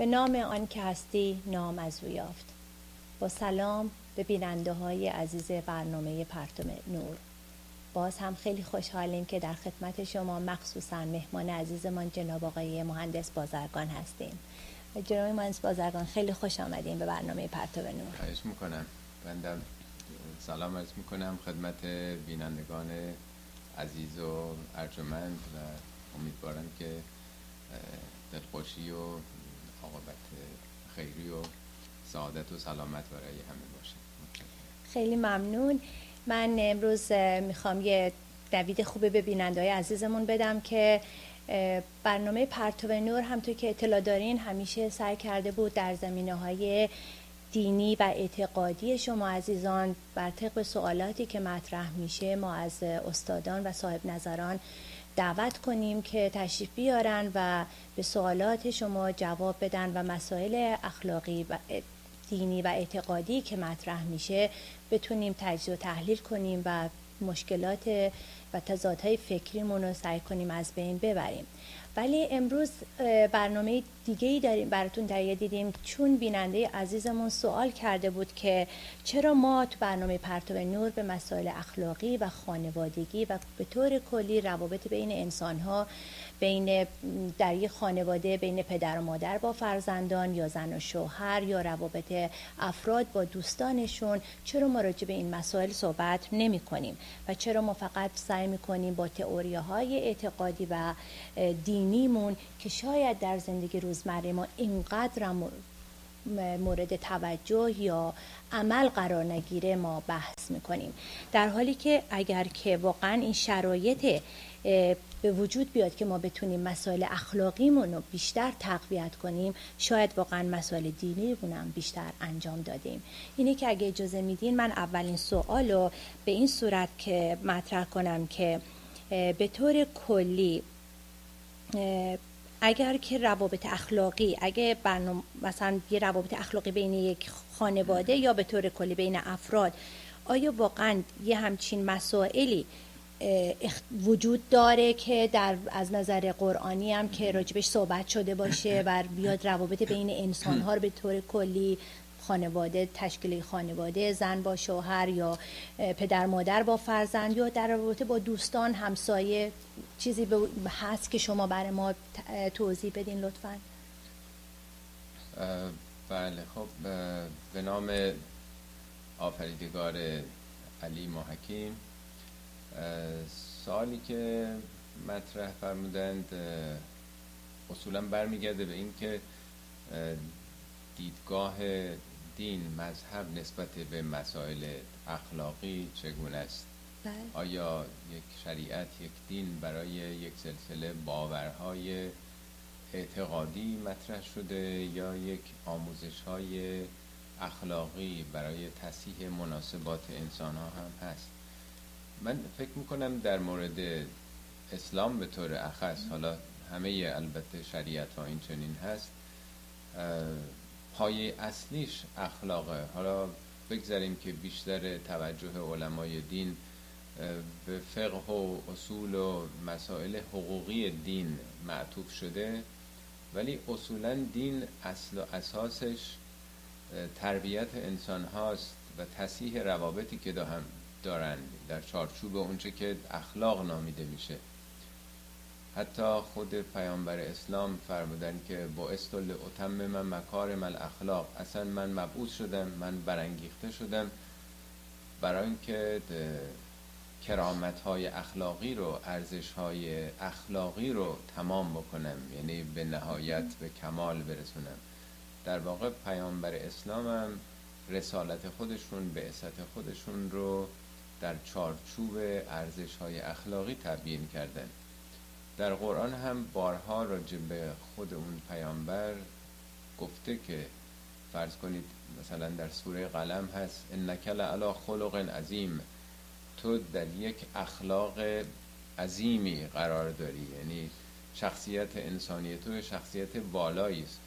به نام آن که هستی نام از او یافت. با سلام به بیننده های عزیز برنامه پرتم نور. باز هم خیلی خوشحالیم که در خدمت شما مخصوصا مهمان عزیزمان جناب آقای مهندس بازرگان هستیم. جناب مهندس بازرگان خیلی خوش آمدیم به برنامه پرتو نور. خواهش می‌کنم. بندم سلام عرض می‌کنم خدمت بینندگان عزیز و ارجمند و امیدوارم که دلخوشی و عاقبت خیری و سعادت و سلامت برای همه باشه. خیلی ممنون. من امروز می‌خوام یه دوید خوبه به بیننده های عزیزمون بدم که برنامه پرتو نور همطور که اطلاع دارین همیشه سعی کرده بود در زمینه های دینی و اعتقادی شما عزیزان بر طبق سوالاتی که مطرح میشه ما از استادان و صاحب نظران دعوت کنیم که تشریف بیارن و به سوالات شما جواب بدن و مسائل اخلاقی و دینی و اعتقادی که مطرح میشه بتونیم تجزیه و تحلیل کنیم و مشکلات و تضادهای فکریمون رو سعی کنیم از بین ببریم. ولی امروز برنامه دیگه ای داریم براتون تهیه دیدیم. چون بیننده عزیزمون سوال کرده بود که چرا ما تو برنامه پرتو نور به مسائل اخلاقی و خانوادگی و به طور کلی روابط بین انسان ها بین در یک خانواده بین پدر و مادر با فرزندان یا زن و شوهر یا روابط افراد با دوستانشون. چرا ما راجع به این مسائل صحبت نمی کنیم؟ و چرا ما فقط سعی می کنیم با تئوری های اعتقادی و دینیمون که شاید در زندگی روزمره ما اینقدر مورد توجه یا عمل قرار نگیره ما بحث می‌کنیم. در حالی که اگر که واقعا این شرایط به وجود بیاد که ما بتونیم مسائل اخلاقیمون رو بیشتر تقویت کنیم شاید واقعا مسائل دینی هم بیشتر انجام دادیم. اینه که اگه اجازه میدین من اولین سوال رو به این صورت که مطرح کنم که به طور کلی اگر که روابط اخلاقی اگه برنامه مثلا یه روابط اخلاقی بین یک خانواده یا به طور کلی بین افراد آیا واقعا یه همچین مسائلی وجود داره که در از نظر قرآنی هم که راجبش صحبت شده باشه و بیاد روابط بین انسان ها رو به طور کلی خانواده تشکیل خانواده زن با شوهر یا پدر مادر با فرزند یا در رابطه با دوستان همسایه چیزی هست که شما برای ما توضیح بدین لطفا. بله خب به نام آفریدگار علی حکیم سوالی که مطرح فرمودند اصولا برمیگرده به اینکه دیدگاه دین مذهب نسبت به مسائل اخلاقی چگونه است؟ بله. آیا یک شریعت یک دین برای یک سلسله باورهای اعتقادی مطرح شده یا یک آموزش های اخلاقی برای تصحیح مناسبات انسان ها هم هست؟ من فکر می‌کنم در مورد اسلام به طور اخص حالا همه البته شریعت ها این چنین هست پایه اصلیش اخلاقه. حالا بگذاریم که بیشتر توجه علمای دین به فقه و اصول و مسائل حقوقی دین معطوف شده. ولی اصولا دین اصل و اساسش تربیت انسان هاست و تصیح روابطی که دارن در چارچوب اونچه که اخلاق نامیده میشه. حتی خود پیامبر اسلام فرمودن که با استل اتم من مکارم الاخلاق اصلا من مبعوث شدم من برانگیخته شدم برای اینکه کرامت های اخلاقی رو ارزش های اخلاقی رو تمام بکنم یعنی به نهایت به کمال برسونم. در واقع پیامبر اسلام هم رسالت خودشون به خودشون رو در چارچوب ارزش های اخلاقی تبیین کردن. در قرآن هم بارها راجع به خود اون پیامبر گفته که فرض کنید مثلا در سوره قلم هست انک لعلی خلق عظیم. تو در یک اخلاق عظیمی قرار داری یعنی شخصیت انسانی تو شخصیت والایی است.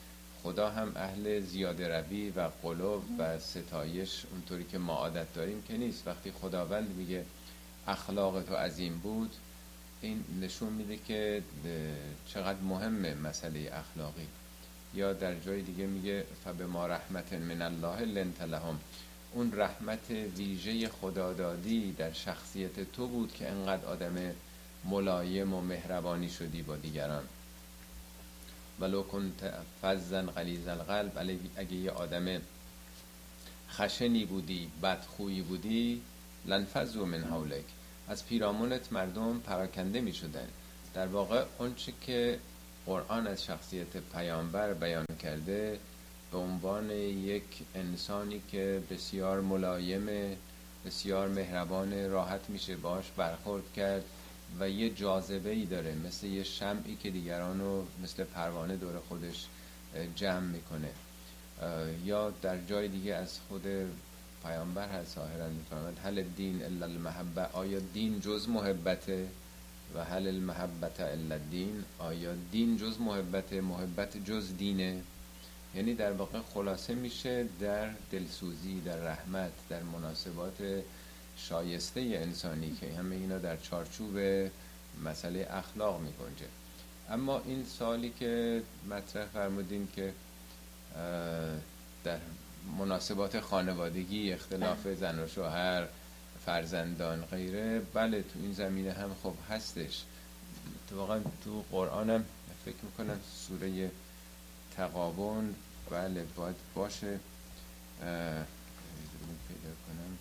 خدا هم اهل زیاده روی و قلوب و ستایش اونطوری که ما عادت داریم که نیست. وقتی خداوند میگه اخلاق تو عظیم بود این نشون میده که چقدر مهمه مسئله اخلاقی. یا در جای دیگه میگه فبما رحمت من الله لنت لهم. اون رحمت ویژه خدادادی در شخصیت تو بود که انقدر آدم ملایم و مهربانی شدی با دیگران. ولو کنت فزن غلیظ القلب. اگه یه آدم خشنی بودی بدخویی بودی لنفذو من حولک. از پیرامونت مردم پراکنده می شدن در واقع اونچه که قرآن از شخصیت پیامبر بیان کرده به عنوان یک انسانی که بسیار ملایم بسیار مهربان راحت میشه باش برخورد کرد و یه جاذبه ای داره مثل یه شمعی که دیگران رو مثل پروانه دور خودش جمع می‌کنه. یا در جای دیگه از خود پیامبر هست ظاهرا میفرماد هل دین الا المحبه آیا دین جز محبته و هل المحبت الا دین آیا دین جز محبت؟ محبت جز دینه؟ یعنی در واقع خلاصه میشه در دلسوزی در رحمت در مناسبات شایسته انسانی که همه اینا در چارچوب مسئله اخلاق میگنجه. اما این سالی که مطرح فرمودین که در مناسبات خانوادگی اختلاف بله. زن و شوهر فرزندان غیره. بله تو این زمینه هم خب هستش. واقعا تو قرآنم فکر می‌کنم سوره تقابون بله باید باشه. پیدا کنم.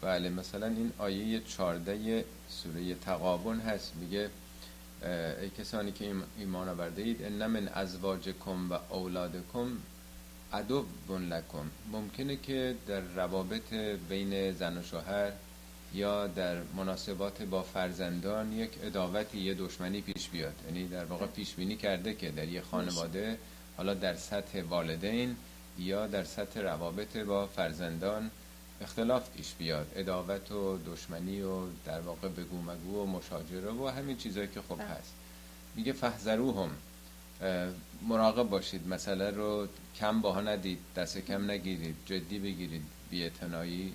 بله مثلا این آیه 14 سوره تقابون هست. میگه ای کسانی که ایمان آورده اید ان من ازواجکم و اولادکم عدو لکم. ممکنه که در روابط بین زن و شوهر یا در مناسبات با فرزندان یک اداوتی یه دشمنی پیش بیاد. یعنی در واقع پیش بینی کرده که در یه خانواده حالا در سطح والدین یا در سطح روابط با فرزندان اختلاف پیش بیاد. اداوت و دشمنی و در واقع بگو مگو و مشاجره و همین چیزهایی که خب بله. هست. میگه فحذروهم. مراقب باشید. مسئله رو کم باها ندید. دست کم نگیرید. جدی بگیرید. بیعتنایی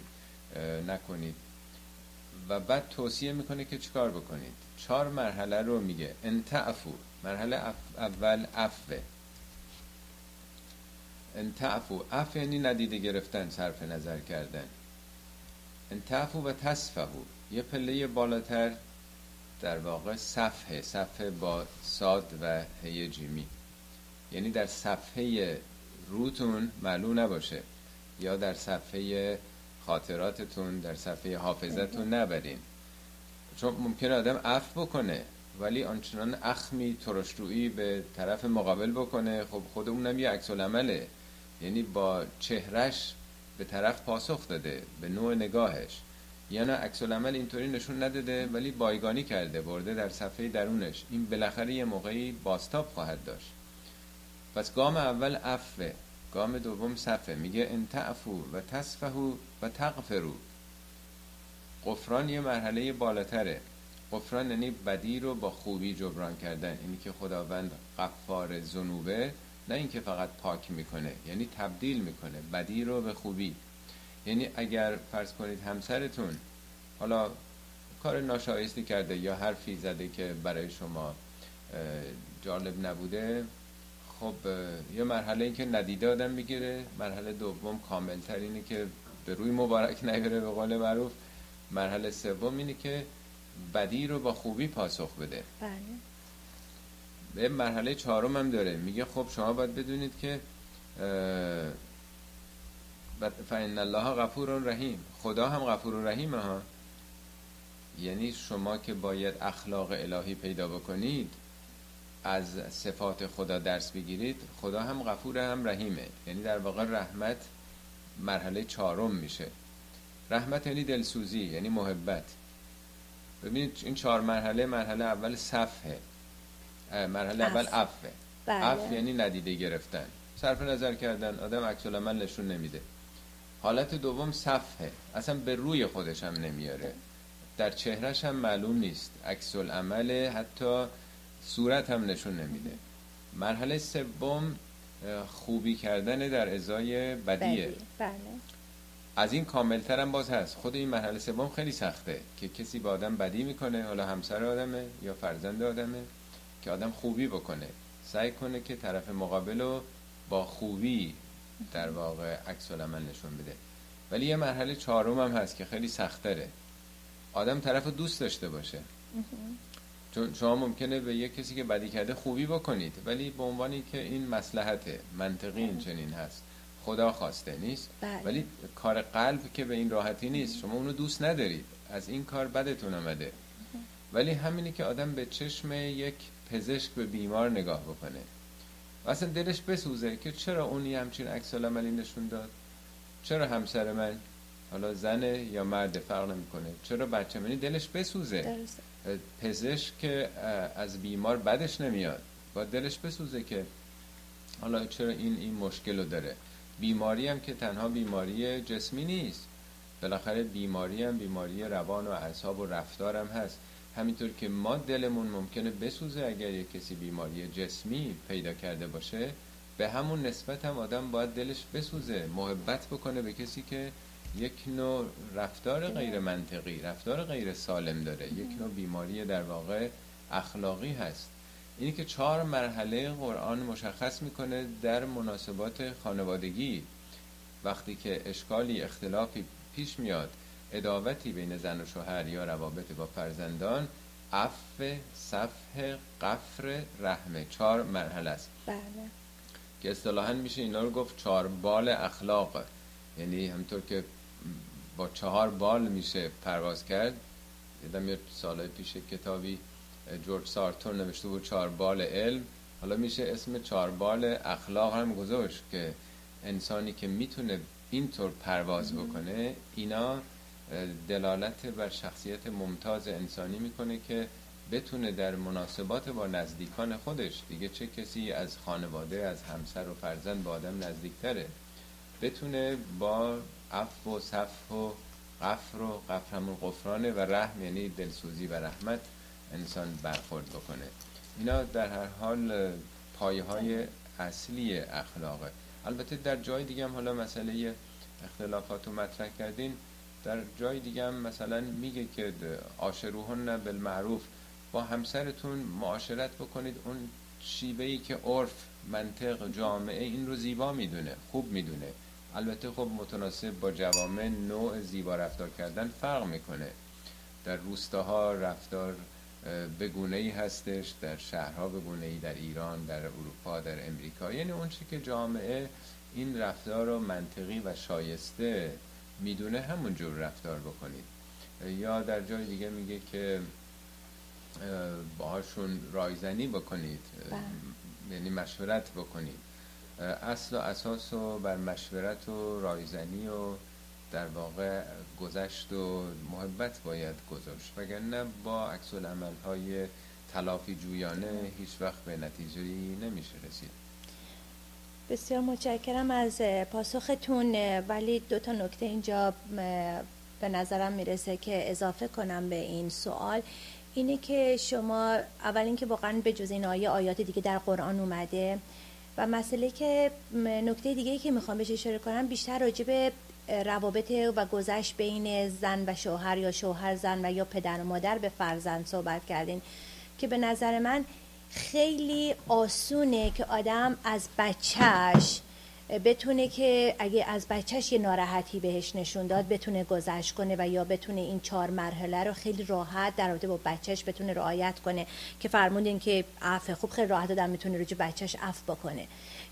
نکنید. و بعد توصیه می‌کنه که چیکار بکنید. چهار مرحله رو میگه. انتعفو مرحله اول عفوه. انتعفو عفو یعنی ندیده گرفتن صرف نظر کردن. انتعفو و تصفهو یه پله بالاتر در واقع صفحه صفحه با ساد و هی جیمی. یعنی در صفحه روتون معلوم نباشه یا در صفحه خاطراتتون در صفحه حافظتون نبرین. چون ممکن آدم عفو بکنه ولی آنچنان اخمی ترشرویی به طرف مقابل بکنه خب خود اونم یه عکس عمله یعنی با چهرش به طرف پاسخ داده به نوع نگاهش. یعنی عکس العمل اینطوری نشون نداده ولی بایگانی کرده برده در صفحه درونش. این بالاخره یه موقعی باستاب خواهد داشت. پس گام اول عفوه گام دوم صفه میگه انتعفو و تصفهو و تغفرو. قفران یه مرحله بالاتره. قفران یعنی بدی رو با خوبی جبران کردن. اینی که خداوند غفار زنوبه نه اینکه فقط پاک می‌کنه یعنی تبدیل می‌کنه بدی رو به خوبی. یعنی اگر فرض کنید همسرتون حالا کار ناشایستی کرده یا حرفی زده که برای شما جالب نبوده خب یه مرحله این که ندیده آدم می‌گیره مرحله دوم کاملتر اینه که به روی مبارک نگیره به قول معروف. مرحله سوم اینه که بدی رو با خوبی پاسخ بده. بله. به مرحله چهارم هم داره. میگه خب شما باید بدونید که فإن الله غفور رحیم خدا هم غفور رحیم ها؟ یعنی شما که باید اخلاق الهی پیدا بکنید از صفات خدا درس بگیرید خدا هم غفور هم رحیمه. یعنی در واقع رحمت مرحله چهارم میشه. رحمت یعنی دلسوزی یعنی محبت. ببینید این چهار مرحله مرحله اول صفحه. مرحله اول عفه بله. عف یعنی ندیده گرفتن. صرف نظر کردن آدم عکس العمل نشون نمیده. حالت دوم صفحه. اصلا به روی خودش هم نمیاره. در چهرش هم معلوم نیست. عکس العمل حتی صورت هم نشون نمیده. مرحله سوم خوبی کردن در ازای بدیه. بله. از این کاملتر هم باز هست. خود این مرحله سوم خیلی سخته که کسی با آدم بدی می‌کنه حالا همسر آدمه یا فرزند آدمه. که آدم خوبی بکنه. سعی کنه که طرف مقابل رو با خوبی در واقع عکس العمل نشون بده. ولی یه مرحله چهارم هم هست که خیلی سختره. آدم طرف دوست داشته باشه. چون شما ممکنه به یه کسی که بدی کرده خوبی بکنید ولی به عنوانی که این مسلحته منطقی این چنین هست. خدا خواسته نیست. بله. ولی کار قلب که به این راحتی نیست. شما اونو دوست ندارید. از این کار بدتون آمده. ولی همینی که آدم به چشم یک پزشک به بیمار نگاه بکنه. و اصلا دلش بسوزه که چرا اونی همچین عکس عملی نشون داد؟ چرا همسر من حالا زنه یا مرد فرق نمی‌کنه؟ چرا بچه منی دلش بسوزه؟ درسته. پزشک که از بیمار بدش نمیاد. با دلش بسوزه که حالا چرا این این مشکل رو داره؟ بیماری هم که تنها بیماری جسمی نیست. بالاخره بیماری هم بیماری روان و اعصاب و رفتار هم هست. همینطور که ما دلمون ممکنه بسوزه اگر یک کسی بیماری جسمی پیدا کرده باشه به همون نسبت هم آدم باید دلش بسوزه محبت بکنه به کسی که یک نوع رفتار غیر منطقی رفتار غیر سالم داره یک نوع بیماری در واقع اخلاقی هست. اینی که چهار مرحله قرآن مشخص می‌کنه در مناسبات خانوادگی. وقتی که اشکالی اختلافی پیش میاد اداوتی بین زن و شوهر یا روابط با فرزندان عفو صفح قفر رحمه چهار مرحله است. بله. که اصطلاحا میشه اینا رو گفت چهار بال اخلاق. یعنی همطور که با چهار بال میشه پرواز کرد یادم یه سالهای پیش کتابی جورج سارتور نوشته بود چهار بال علم. حالا میشه اسم چهار بال اخلاق هم گذاشت که انسانی که می‌تونه اینطور پرواز بکنه اینا دلالت بر شخصیت ممتاز انسانی می‌کنه که بتونه در مناسبات با نزدیکان خودش دیگه چه کسی از خانواده از همسر و فرزند با آدم نزدیکتره بتونه با عفو و صف و غفر و غفر همون غفرانه و رحم یعنی دلسوزی و رحمت انسان برخورد بکنه. اینا در هر حال پایه های اصلی اخلاقه. البته در جای دیگه هم حالا مسئله اختلافات رو مطرح کردین در جای دیگه هم مثلا میگه که آشروهن بالمعروف با همسرتون معاشرت بکنید. اون شیوهی که عرف منطق جامعه این رو زیبا می‌دونه خوب می‌دونه. البته خب متناسب با جوامع نوع زیبا رفتار کردن فرق می‌کنه. در روستاها رفتار بگونه ای هستش در شهرها بگونه ای در ایران در اروپا در امریکا. یعنی اون چی که جامعه این رفتار رو منطقی و شایسته می‌دونه همون جور رفتار بکنید. یا در جای دیگه میگه که باهاشون رایزنی بکنید یعنی مشورت بکنید. اصل و اساس و بر مشورت و رایزنی و در واقع گذشت و محبت باید گذاشت. وگرنه با عکس های تلافی جویانه هیچ وقت به نتیجه نمیشه رسید. بسیار متشکرم از پاسختون ولی دو تا نکته اینجا به نظرم می‌رسه که اضافه کنم به این سوال. اینه که شما اول اینکه واقعا به جز این آیه آیات دیگه در قرآن اومده و مسئله که نکته دیگه که می‌خوام بهش اشاره کنم بیشتر راجع به روابط و گذشت بین زن و شوهر یا شوهر زن و یا پدر و مادر به فرزند صحبت کردین. که به نظر من خیلی آسونه که آدم از بچهش بتونه که اگه از بچهش یه ناراحتی بهش نشون داد بتونه گذشت کنه و یا بتونه این چهار مرحله رو خیلی راحت در رابطه با بچهش بتونه رعایت کنه که فرمودین که عفه خوب خیلی راحت آدم می‌تونه رو بچهش عفو بکنه.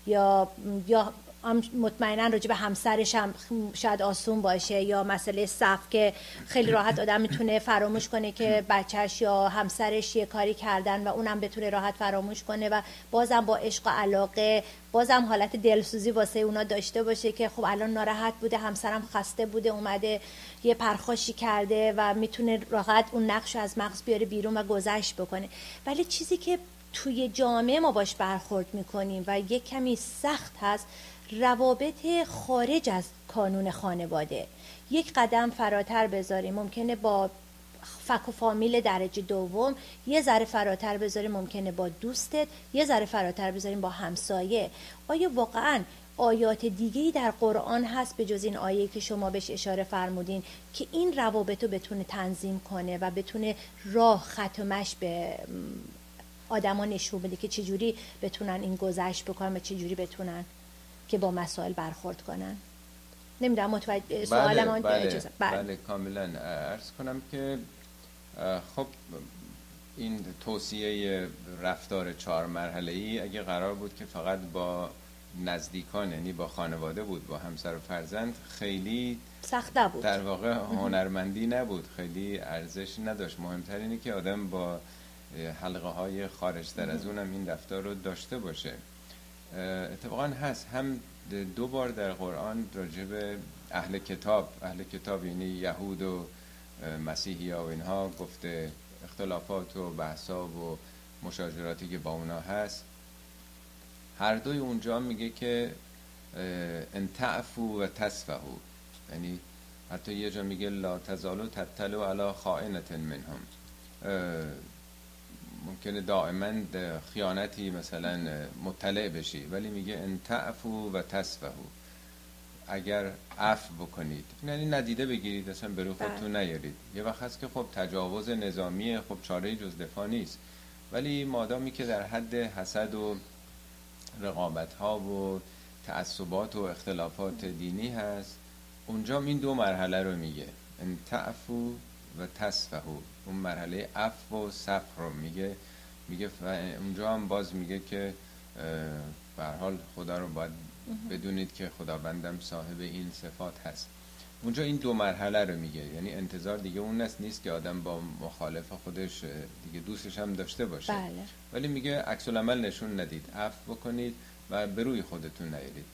یا یا مطمئنا راجع به همسرش هم شاید آسون باشه یا مسئله صف که خیلی راحت آدم می‌تونه فراموش کنه که بچهش یا همسرش یه کاری کردن و اونم بتونه راحت فراموش کنه و بازم با عشق و علاقه بازم حالت دلسوزی واسه اونا داشته باشه که خب الان ناراحت بوده همسرم خسته بوده اومده یه پرخاشی کرده و می‌تونه راحت اون نقش از مغز بیاره بیرون و گذشت بکنه. ولی چیزی که توی جامعه ما باش برخورد می‌کنیم و یه کمی سخت هست روابط خارج از کانون خانواده. یک قدم فراتر بذاریم ممکنه با فک و فامیل درجه دوم یه ذره فراتر بذاریم ممکنه با دوستت یه ذره فراتر بذاریم با همسایه. آیا واقعا آیات دیگه در قرآن هست به جز این آیه که شما بهش اشاره فرمودین که این روابط رو بتونه تنظیم کنه و بتونه راه ختمش به آدما نشون بده که چجوری بتونن این گذشت بکنن و چجوری بتونن؟ که با مسائل برخورد کنن. نمی‌دونم متوجه سوال بله بله, بله. بله کاملا. عرض کنم که خب این توصیه رفتار چهار مرحله ای اگه قرار بود که فقط با نزدیکان یعنی با خانواده بود با همسر و فرزند خیلی سخت بود در واقع هنرمندی نبود. خیلی ارزش نداشت. مهمتر اینه که آدم با حلقه های خارج در از اونم این رفتار رو داشته باشه. اتفاقا هست. هم دو بار در قرآن راجب اهل کتاب اهل کتاب یعنی یهود و مسیحی ها و اینها گفته اختلافات و بحثا و مشاجراتی که با اونا هست. هر دوی اونجا میگه که انتعفو و تصفهو یعنی حتی یه جا میگه لا تزالو تتلو علا خائنت منهم. ممکنه دائما خیانتی مثلا مطلع بشی ولی میگه انتعفو و تصفهو اگر عفو بکنید یعنی ندیده بگیرید اصلا برو خودتون بله. نیارید. یه وقت هست که خب تجاوز نظامی خب چاره جز دفاع نیست. ولی مادامی که در حد حسد و رقابت ها و تعصبات و اختلافات دینی هست اونجا این دو مرحله رو میگه. ان تعفو و تصفهو اون مرحله عفو و صفح رو میگه. میگه اونجا هم باز میگه که به حال خدا رو باید بدونید که خداوندم صاحب این صفات هست. اونجا این دو مرحله رو میگه. یعنی انتظار دیگه اون نست نیست که آدم با مخالف خودش دیگه دوستش هم داشته باشه. بله. ولی میگه عکس العمل نشون ندید. عفو بکنید و به روی خودتون نیارید.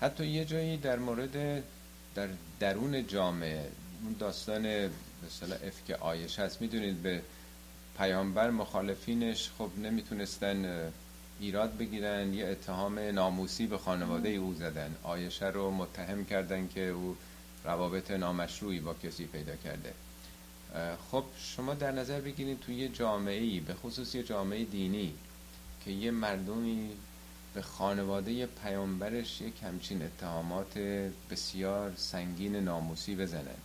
حتی یه جایی در مورد در درون جامعه اون داستان مثلا افک آیش هست. می‌دونید به پیامبر مخالفینش خب نمی‌تونستن ایراد بگیرن یه اتهام ناموسی به خانواده او زدن. آیشه رو متهم کردن که او روابط نامشروعی با کسی پیدا کرده. خب شما در نظر بگیرید توی یه جامعه ای به خصوص یه جامعه دینی که یه مردمی به خانواده پیامبرش یک همچین اتهامات بسیار سنگین ناموسی بزنن.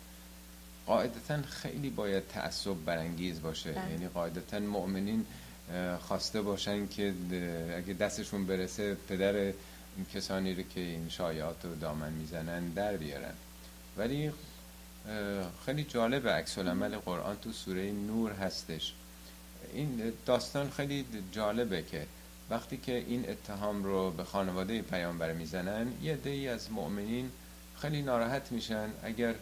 قاعدتا خیلی باید تعصب برانگیز باشه. بله. یعنی قاعدتا مؤمنین خواسته باشن که اگه دستشون برسه پدر این کسانی رو که این شایعات رو دامن می‌زنن در بیارن. ولی خیلی جالب عکس العمل قرآن تو سوره نور هستش. این داستان خیلی جالبه که وقتی که این اتهام رو به خانواده پیامبر می‌زنن یه دی از مؤمنین خیلی ناراحت میشن. اگر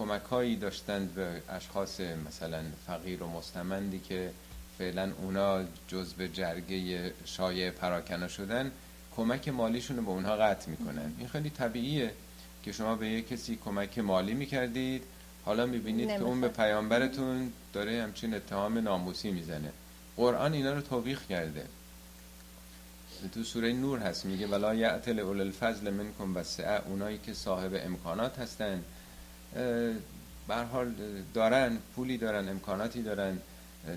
کمکهایی داشتند به اشخاص مثلا فقیر و مستمندی که فعلا اونا جزء جرگه شایع پراکنه شدن کمک مالیشون رو به اونها قطع می‌کنن. این خیلی طبیعیه که شما به یک کسی کمک مالی می‌کردید حالا می‌بینید که اون به پیامبرتون داره همچین اتهام ناموسی می‌زنه. قرآن اینا رو توبیخ کرده. تو سوره نور هست میگه ولا یعتل اول الفضل منکم وسعه اونایی که صاحب امکانات هستن به حال دارن پولی دارن امکاناتی دارن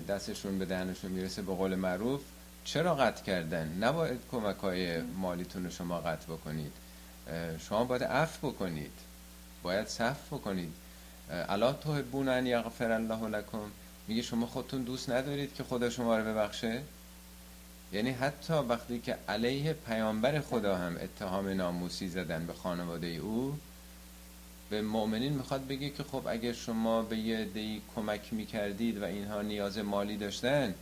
دستشون به دهنشون می‌رسه به قول معروف. چرا قطع کردن؟ نباید کمک های مالیتون رو شما قطع بکنید. شما باید عفو بکنید. باید صف بکنید. الا تحبون ان یغفر الله لکم. میگه شما خودتون دوست ندارید که خدا شما رو ببخشه؟ یعنی حتی وقتی که علیه پیامبر خدا هم اتهام ناموسی زدن به خانواده او به مؤمنین می‌خواد بگه که خب اگر شما به یه دی کمک می‌کردید و اینها نیاز مالی داشتن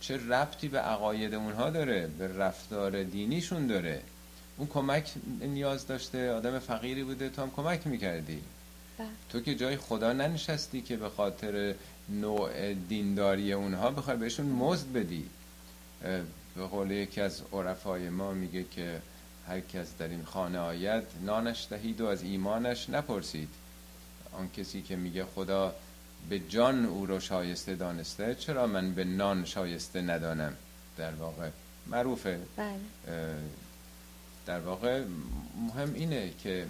چه ربطی به عقاید اونها داره؟ به رفتار دینیشون داره. اون کمک نیاز داشته آدم فقیری بوده تو هم کمک می‌کردی. بله. تو که جای خدا ننشستی که به خاطر نوع دینداری اونها بخوای بهشون مزد بدی. به قول یکی از عرفای ما میگه که هر کس در این خانه آید نانش دهید و از ایمانش نپرسید. آن کسی که میگه خدا به جان او رو شایسته دانسته چرا من به نان شایسته ندانم؟ در واقع معروفه. بله. در واقع مهم اینه که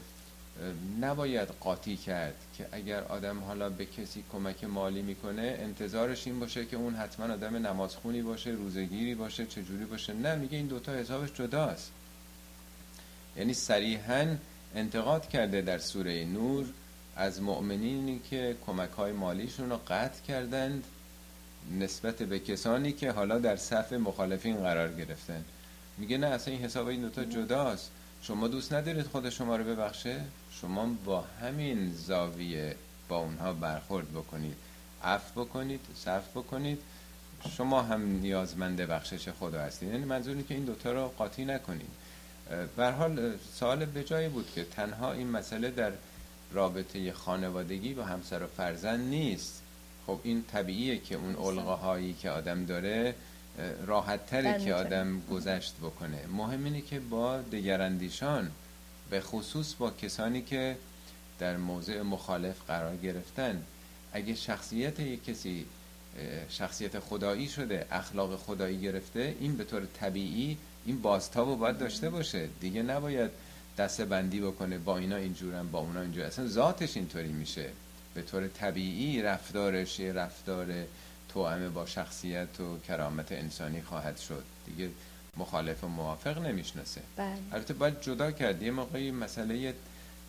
نباید قاطی کرد که اگر آدم حالا به کسی کمک مالی می‌کنه انتظارش این باشه که اون حتما آدم نمازخونی باشه روزگیری باشه چجوری باشه. نه میگه این دوتا حسابش جداست. یعنی صریحا انتقاد کرده در سوره نور از مؤمنینی که کمک های مالیشون رو قطع کردند نسبت به کسانی که حالا در صف مخالفین قرار گرفتن. میگه نه اصلا این حساب این دوتا جداست. شما دوست ندارید خود شما رو ببخشه؟ شما با همین زاویه با اونها برخورد بکنید. عفو بکنید صف بکنید. شما هم نیازمند بخشش خدا هستید. یعنی منظوری که این دوتا رو قاطی نکنید. به حال سوال به جایی بود که تنها این مسئله در رابطه خانوادگی با همسر و فرزند نیست. خب این طبیعیه که اون الغاهایی که آدم داره راحت تره که آدم گذشت بکنه. مهم اینه که با دگراندیشان به خصوص با کسانی که در موضع مخالف قرار گرفتن اگه شخصیت یک کسی شخصیت خدایی شده اخلاق خدایی گرفته این به طور طبیعی این بازتاب رو باید داشته باشه. دیگه نباید دسته بندی بکنه با اینا اینجورن با اونا اینجور. اصلا ذاتش اینطوری میشه. به طور طبیعی رفتارش یه رفتار توامه با شخصیت و کرامت انسانی خواهد شد. دیگه مخالف و موافق نمی‌شناسه. بله. البته باید جدا کرد. یه موقعی مسئله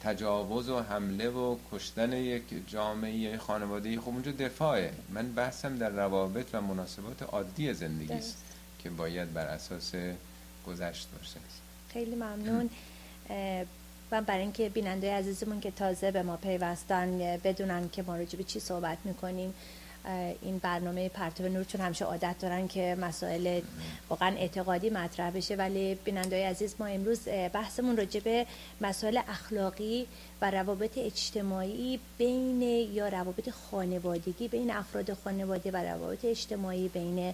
تجاوز و حمله و کشتن یک جامعه خانوادگی خب اونجا دفاعه. من بحثم در روابط و مناسبات عادی زندگی است که باید بر اساس گذشت باشه. خیلی ممنون. و برای اینکه بیننده عزیزمون که تازه به ما پیوستن بدونن که ما راجع به چی صحبت می‌کنیم این برنامه پرتو نور چون همیشه عادت دارن که مسائل واقعا اعتقادی مطرح بشه ولی بیننده عزیز ما امروز بحثمون راجع به مسائل اخلاقی و روابط اجتماعی بین یا روابط خانوادگی بین افراد خانواده و روابط اجتماعی بین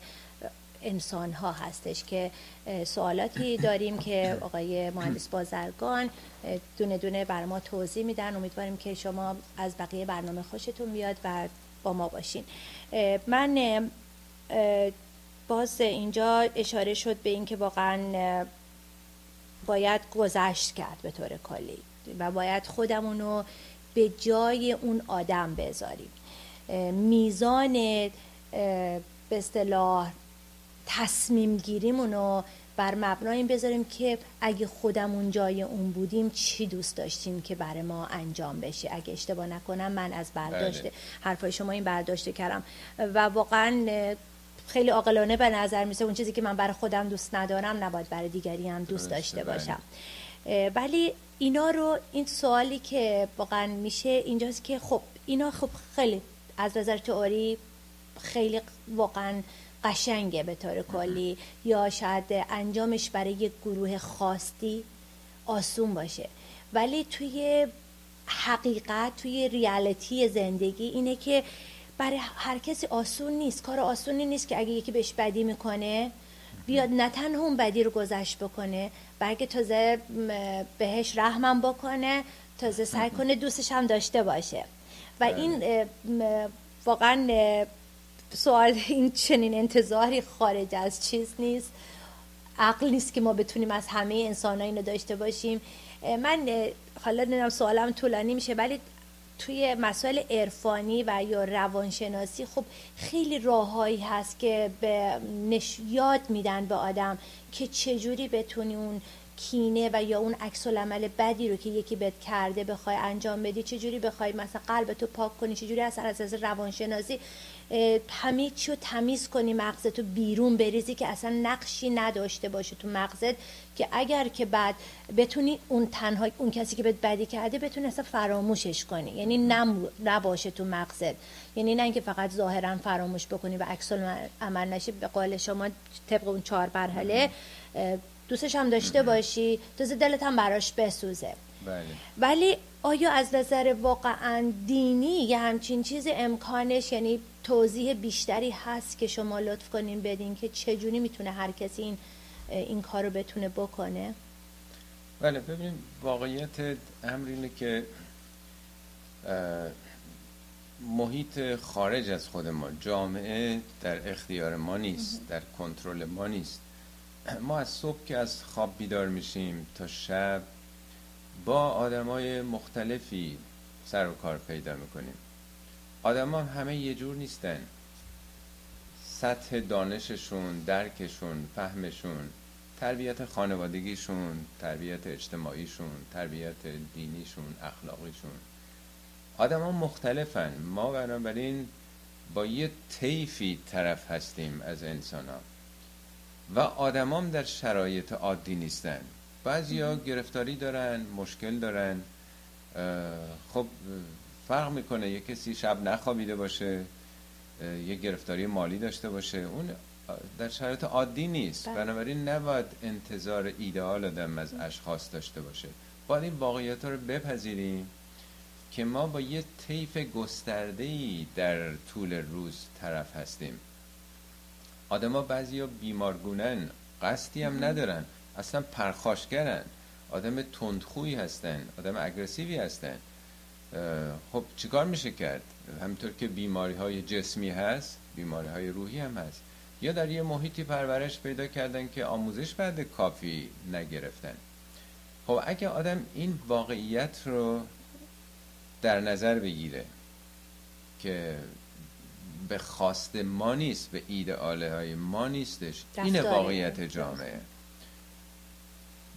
انسان ها هستش که سوالاتی داریم که آقای مهندس بازرگان دونه دونه بر ما توضیح میدن. امیدواریم که شما از بقیه برنامه خوشتون بیاد و با ما باشین. من باز اینجا اشاره شد به اینکه واقعا باید گذشت کرد به طور کلی و باید خودمون رو به جای اون آدم بذاریم. میزان به اصطلاح تصمیم گیریمون رو بر مبنای این بذاریم که اگه خودمون جای اون بودیم چی دوست داشتیم که برای ما انجام بشه اگه اشتباه نکنم من از برداشت بله. حرفای شما این برداشته کردم و واقعا خیلی عاقلانه به نظر میسه اون چیزی که من برای خودم دوست ندارم نباید برای دیگری هم دوست داشته بله. باشم ولی اینا رو این سوالی که واقعا میشه اینجاست که خب اینا خب خیلی از نظر تئوری خیلی واقعا قشنگه به طور کلی. یا شاید انجامش برای یک گروه خاصی آسون باشه. ولی توی حقیقت توی ریالیتی زندگی اینه که برای هر کسی آسون نیست. کار آسونی نیست که اگه یکی بهش بدی می‌کنه بیاد نه تنها اون بدی رو گذشت بکنه بلکه تازه بهش رحمم بکنه تازه سعی کنه دوستش هم داشته باشه. و. این واقعا سوال این چنین انتظاری خارج از چیز نیست. عقل نیست که ما بتونیم از همه انسان اینو داشته باشیم. من حالا نمی‌دونم سوالم طولانی میشه ولی توی مسائل عرفانی و یا روانشناسی خب خیلی راههایی هست که به نش... یاد میدن به آدم که چجوری بتونی اون کینه و یا اون عکس العمل بدی رو که یکی بهت کرده بخوای انجام بدی چجوری بخوای مثلا قلبتو پاک کنی چجوری از از روانشناسی همه چی رو تمیز کنی مغزتو بیرون بریزی که اصلا نقشی نداشته باشه تو مغزت که اگر که بعد بتونی اون تنها اون کسی که بهت بدی کرده بتونی اصلا فراموشش کنی. یعنی نم نباشه تو مغزت. یعنی نه اینکه فقط ظاهرا فراموش بکنی و عکس عمل نشی به قول شما طبق اون چهار مرحله دوستش هم داشته باشی تازه دلت هم براش بسوزه. بله. ولی آیا از نظر واقعا دینی یه همچین چیز امکانش یعنی توضیح بیشتری هست که شما لطف کنین بدین که چجوری می‌تونه هر کسی این این کار رو بتونه بکنه؟ بله ببینیم واقعیت امر اینه که محیط خارج از خود ما جامعه در اختیار ما نیست در کنترل ما نیست. ما از صبح که از خواب بیدار میشیم تا شب با آدمای مختلفی سر و کار پیدا می‌کنیم. آدما همه یه جور نیستن. سطح دانششون درکشون فهمشون تربیت خانوادگیشون تربیت اجتماعیشون تربیت دینیشون اخلاقیشون. آدما مختلفن. ما بنابراین با یه طیفی طرف هستیم از انسان ها و آدمام در شرایط عادی نیستن. بعضیا گرفتاری دارن مشکل دارن. خب فرق می‌کنه یه کسی شب نخوابیده باشه یه گرفتاری مالی داشته باشه. اون در شرایط عادی نیست. بله. بنابراین نباید انتظار ایدئال آدم از اشخاص داشته باشه. باید این واقعیت رو بپذیریم که ما با یه طیف گسترده در طول روز طرف هستیم. آدما بعضیا بیمارگونن قصدی هم ندارن. اصلا پرخاشگرن. آدم تندخویی هستن آدم اگرسیوی هستن. خب چیکار میشه کرد؟ همینطور که بیماری های جسمی هست بیماری های روحی هم هست. یا در یه محیطی پرورش پیدا کردن که آموزش بعد کافی نگرفتن. خب اگه آدم این واقعیت رو در نظر بگیره که به خواست ما نیست به ایدئاله های ما نیستش این واقعیت جامعه.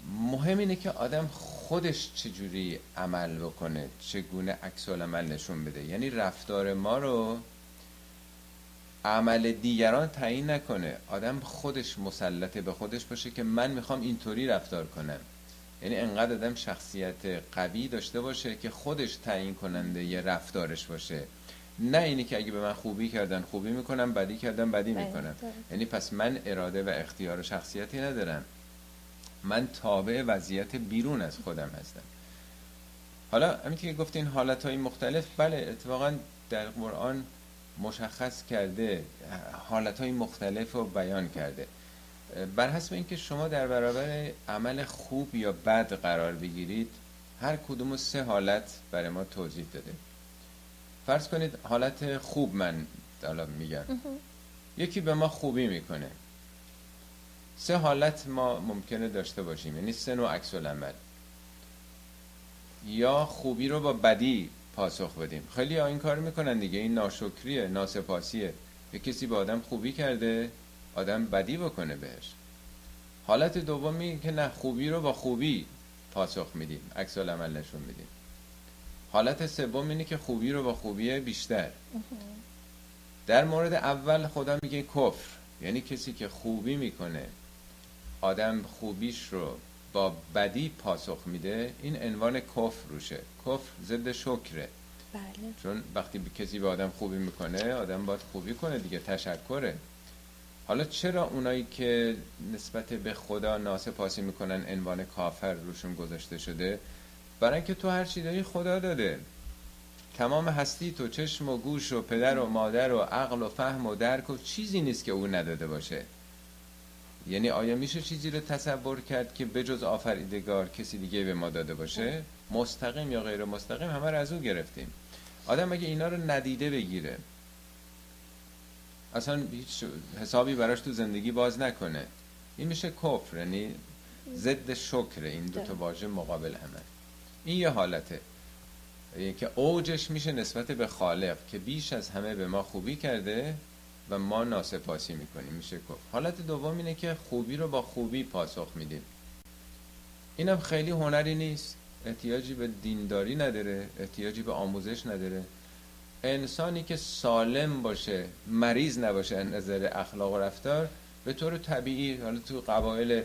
مهم اینه که آدم خودش چجوری عمل بکنه چگونه عکس عمل نشون بده. یعنی رفتار ما رو عمل دیگران تعیین نکنه. آدم خودش مسلطه به خودش باشه که من می‌خوام اینطوری رفتار کنم. یعنی انقدر آدم شخصیت قوی داشته باشه که خودش تعیین کننده یه رفتارش باشه. نه اینی که اگه به من خوبی کردن خوبی می‌کنم بدی کردن بدی بله، می‌کنم. یعنی پس من اراده و اختیار و شخصیتی ندارم. من تابع وضعیت بیرون از خودم هستم. حالا همین که گفتین حالت های مختلف بله اتفاقا در قرآن مشخص کرده حالت های مختلف رو بیان کرده. بر حسب اینکه شما در برابر عمل خوب یا بد قرار بگیرید هر کدوم سه حالت برای ما توضیح داده. فرض کنید حالت خوب من حالا میگم. یکی به ما خوبی می‌کنه. سه حالت ما ممکنه داشته باشیم یعنی سه نوع عکس العمل. یا خوبی رو با بدی پاسخ بدیم. خیلی ها این کار می‌کنن دیگه این ناشکریه ناسپاسیه. یه کسی به آدم خوبی کرده آدم بدی بکنه بهش. حالت دومی که نه خوبی رو با خوبی پاسخ میدیم عکس عمل نشون میدیم. حالت سوم اینه که خوبی رو با خوبی بیشتر. در مورد اول خدا میگه کفر یعنی کسی که خوبی می‌کنه. آدم خوبیش رو با بدی پاسخ میده این عنوان کفر روشه. کفر ضد شکره. بله. چون وقتی کسی به آدم خوبی می‌کنه آدم باید خوبی کنه دیگه تشکره. حالا چرا اونایی که نسبت به خدا ناسپاسی می‌کنن عنوان کافر روشون گذاشته شده؟ برای اینکه تو هر چی داری خدا داده. تمام هستی تو چشم و گوش و پدر و مادر و عقل و فهم و درک و چیزی نیست که او نداده باشه. یعنی آیا میشه چیزی رو تصور کرد که بجز آفریدگار کسی دیگه به ما داده باشه؟ مستقیم یا غیر مستقیم همه رو از او گرفتیم. آدم اگه اینا رو ندیده بگیره اصلا هیچ حسابی براش تو زندگی باز نکنه. این میشه کفر یعنی ضد شکر. این دو تا واژه مقابل همه. این یه حالته. که اوجش میشه نسبت به خالق که بیش از همه به ما خوبی کرده و ما ناسپاسی می‌کنیم میشه گفت. حالت دوم اینه که خوبی رو با خوبی پاسخ میدیم. اینم خیلی هنری نیست. احتیاجی به دینداری نداره احتیاجی به آموزش نداره. انسانی که سالم باشه مریض نباشه از نظر اخلاق و رفتار به طور طبیعی حالا تو قبایل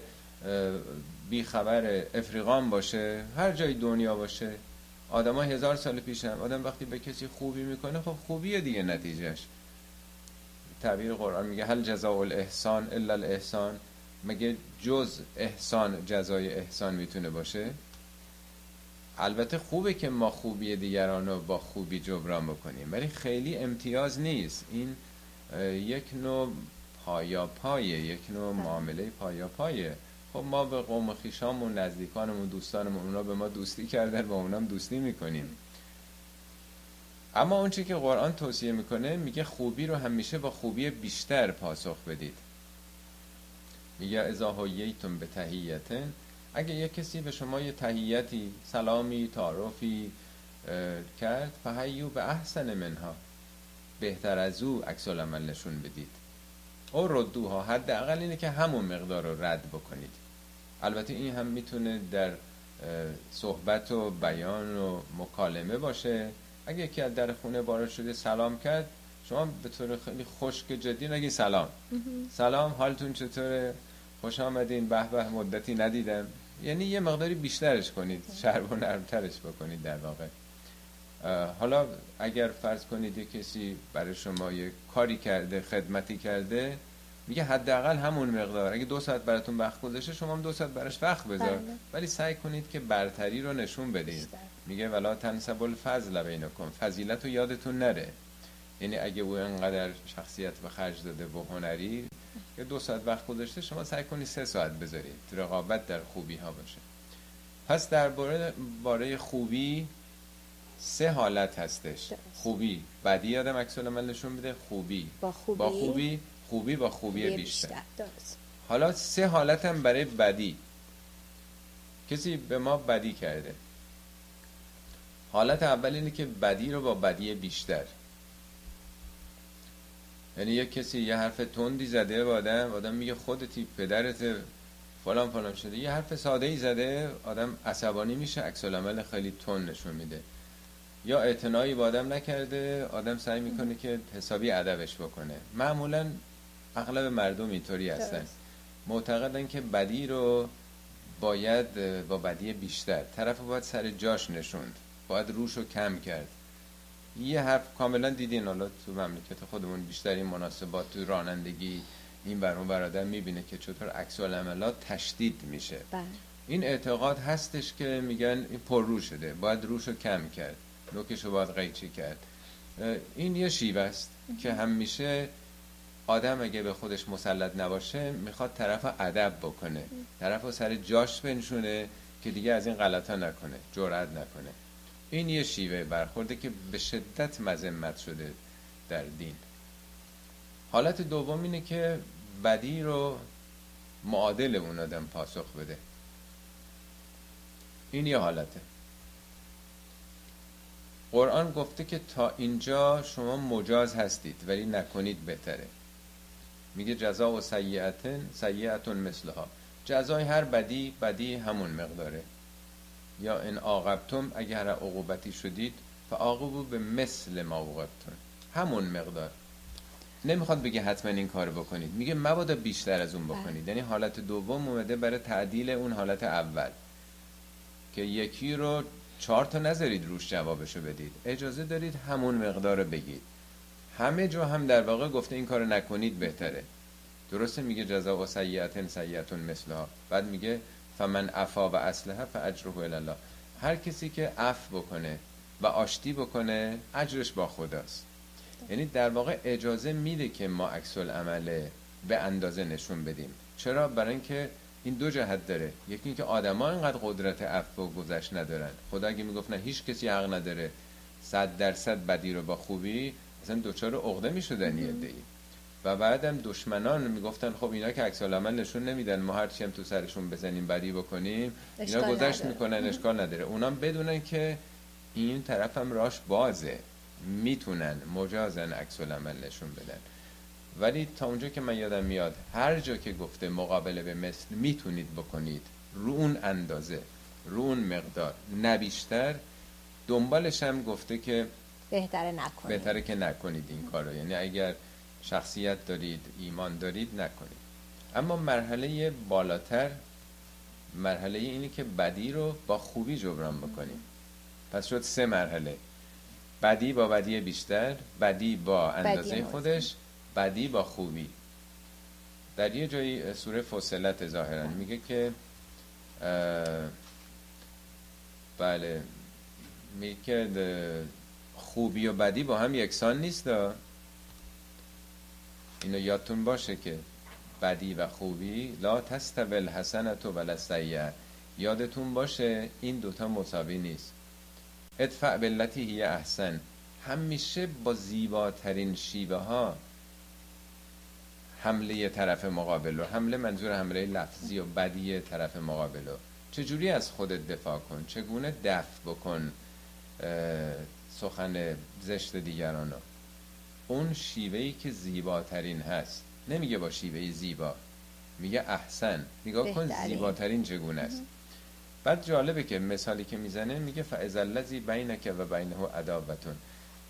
بیخبر افریقان باشه هر جای دنیا باشه آدم ها هزار سال پیش هم آدم وقتی به کسی خوبی می‌کنه خب خوبیه دیگه نتیجهش. تعبیر قرآن میگه هل جزاء الاحسان الا الاحسان. مگه جز احسان جزای احسان می‌تونه باشه؟ البته خوبه که ما خوبی دیگران رو با خوبی جبران بکنیم ولی خیلی امتیاز نیست. این یک نوع پایا پایه یک نوع بله. معامله پایا پایه. خب ما به قوم خیشامون نزدیکانمون دوستانمون اونا به ما دوستی کردن با اونام دوستی می‌کنیم. اما اونچه که قرآن توصیه می‌کنه میگه خوبی رو همیشه با خوبی بیشتر پاسخ بدید. میگه ازا هاییتون به تهیتن اگه یه کسی به شما یه تهیتی سلامی تعارفی کرد فهیو به احسن منها. بهتر از او عکس عمل نشون بدید. او ردوها حداقل اینه که همون مقدار رو رد بکنید. البته این هم می‌تونه در صحبت و بیان و مکالمه باشه. اگه یکی از در خونه وارد شده سلام کرد شما به طور خیلی خشک جدی نگی سلام. سلام حالتون چطوره؟ خوش آمدین به به مدتی ندیدم. یعنی یه مقداری بیشترش کنید شرب و نرمترش بکنید در واقع. حالا اگر فرض کنید یه کسی برای شما یه کاری کرده خدمتی کرده میگه حداقل همون مقدار. اگه دو ساعت براتون وقت گذاشته شما هم دو ساعت براش وقت بذار. بله. ولی سعی کنید که برتری رو نشون بدین. بیشتر. میگه ولا تنسب الفضل بینکم فضیلت رو یادتون نره. یعنی اگه او انقدر شخصیت به خرج داده و هنری که دو ساعت وقت گذاشته شما سعی کنید سه ساعت بذارید. رقابت در خوبی ها باشه. پس در باره, باره خوبی سه حالت هستش. درست. خوبی بدی آدم عکس العمل نشون میده خوبی. با خوبی. با خوبی خوبی با خوبی بیشتر. درست. حالا سه حالت هم برای بدی. کسی به ما بدی کرده. حالت اول اینه که بدی رو با بدی بیشتر. یعنی یه کسی یه حرف تندی زده به آدم آدم میگه خودتی پدرت فلان فلان شده. یه حرف ساده ای زده آدم عصبانی میشه عکس العمل خیلی تند نشون میده. یا اعتنایی با آدم نکرده آدم سعی می‌کنه که حسابی ادبش بکنه. معمولا اغلب مردم اینطوری هستن. معتقدن که بدی رو باید با بدی بیشتر. طرف باید سر جاش نشوند. باید روش رو کم کرد. یه حرف کاملا دیدین حالا تو مملکت خودمون بیشتر این مناسبات تو رانندگی این بر اون برادر می‌بینه که چطور عکس العملات تشدید میشه. بله. این اعتقاد هستش که میگن این پر رو شده باید روش رو کم کرد نوکش رو باید قیچی کرد. این یه شیوه است که همیشه آدم اگه به خودش مسلط نباشه می‌خواد طرف ادب بکنه. طرف رو سر جاش بنشونه که دیگه از این غلطا نکنه جرأت نکنه. این یه شیوه برخورده که به شدت مذمت شده در دین. حالت دوم اینه که بدی رو معادل اون آدم پاسخ بده. این یه حالته. قرآن گفته که تا اینجا شما مجاز هستید ولی نکنید بهتره. میگه جزا و سیعتن سیعتون مثلها. جزای هر بدی بدی همون مقداره. یا ان عاقبتم اگر عقوبتی شدید فعاقبوا به مثل ما همون مقدار. نمی‌خواد بگه حتما این کار بکنید. میگه مبادا بیشتر از اون بکنید. یعنی حالت دوم اومده برای تعدیل اون حالت اول. که یکی رو چهار تا نذارید روش جوابشو بدید. اجازه دارید همون مقدار رو بگید. همه جا هم در واقع گفته این کارو نکنید بهتره. درسته میگه جزا و سیعتن سیعتون مثلها. بعد میگه فمن عفا و اصلها فاجره الله. هر کسی که عفو بکنه و آشتی بکنه اجرش با خداست. یعنی در واقع اجازه میده که ما عکس العمل به اندازه نشون بدیم. چرا؟ برای اینکه این دو جهت داره. یکی اینکه آدما اینقدر قدرت عفو و گذشت ندارن. خدا اگه می‌گفت نه هیچ کسی حق نداره. صد درصد بدی رو با خوبی اصلا دوچار عقده می‌شدن یه و بعدم دشمنان می‌گفتن خب اینا که عکس العمل نشون نمیدن ما هر چی هم تو سرشون بزنیم بدی بکنیم اینا گذشت. می‌کنن اشکال نداره. اونام بدونن که این طرف هم راش بازه. می‌تونن مجازن عکس العمل نشون بدن. ولی تا اونجا که من یادم میاد هر جا که گفته مقابله به مثل می‌تونید بکنید. رو اون اندازه رو اون مقدار. نه بیشتر. دنبالش هم گفته که بهتره نکنید. بهتره که نکنید این کارو. یعنی اگر شخصیت دارید ایمان دارید نکنید اما مرحله بالاتر مرحله اینه که بدی رو با خوبی جبران بکنیم پس شد سه مرحله بدی با بدی بیشتر بدی با اندازه. خودش بدی با خوبی در یه جایی سوره فصلت ظاهرا میگه که بله میگه که خوبی و بدی با هم یکسان نیست. اینو یادتون باشه که بدی و خوبی لا تستوی الحسنت و السیئه یادتون باشه این دوتا مساوی نیست. ادفع بالتی هی احسن. همیشه با زیباترین شیوه ها حمله طرف مقابل رو حمله منظور حمله لفظی و بدی طرف مقابل رو چجوری از خودت دفاع کن؟ چگونه دفع بکن؟ سخن زشت دیگران رو اون شیوهی که زیباترین هست. نمیگه با شیوه زیبا. میگه احسن. نگاه کن. زیباترین چگونه است؟ بعد جالبه که مثالی که می‌زنه میگه الذی بینک و بینه عداوتون.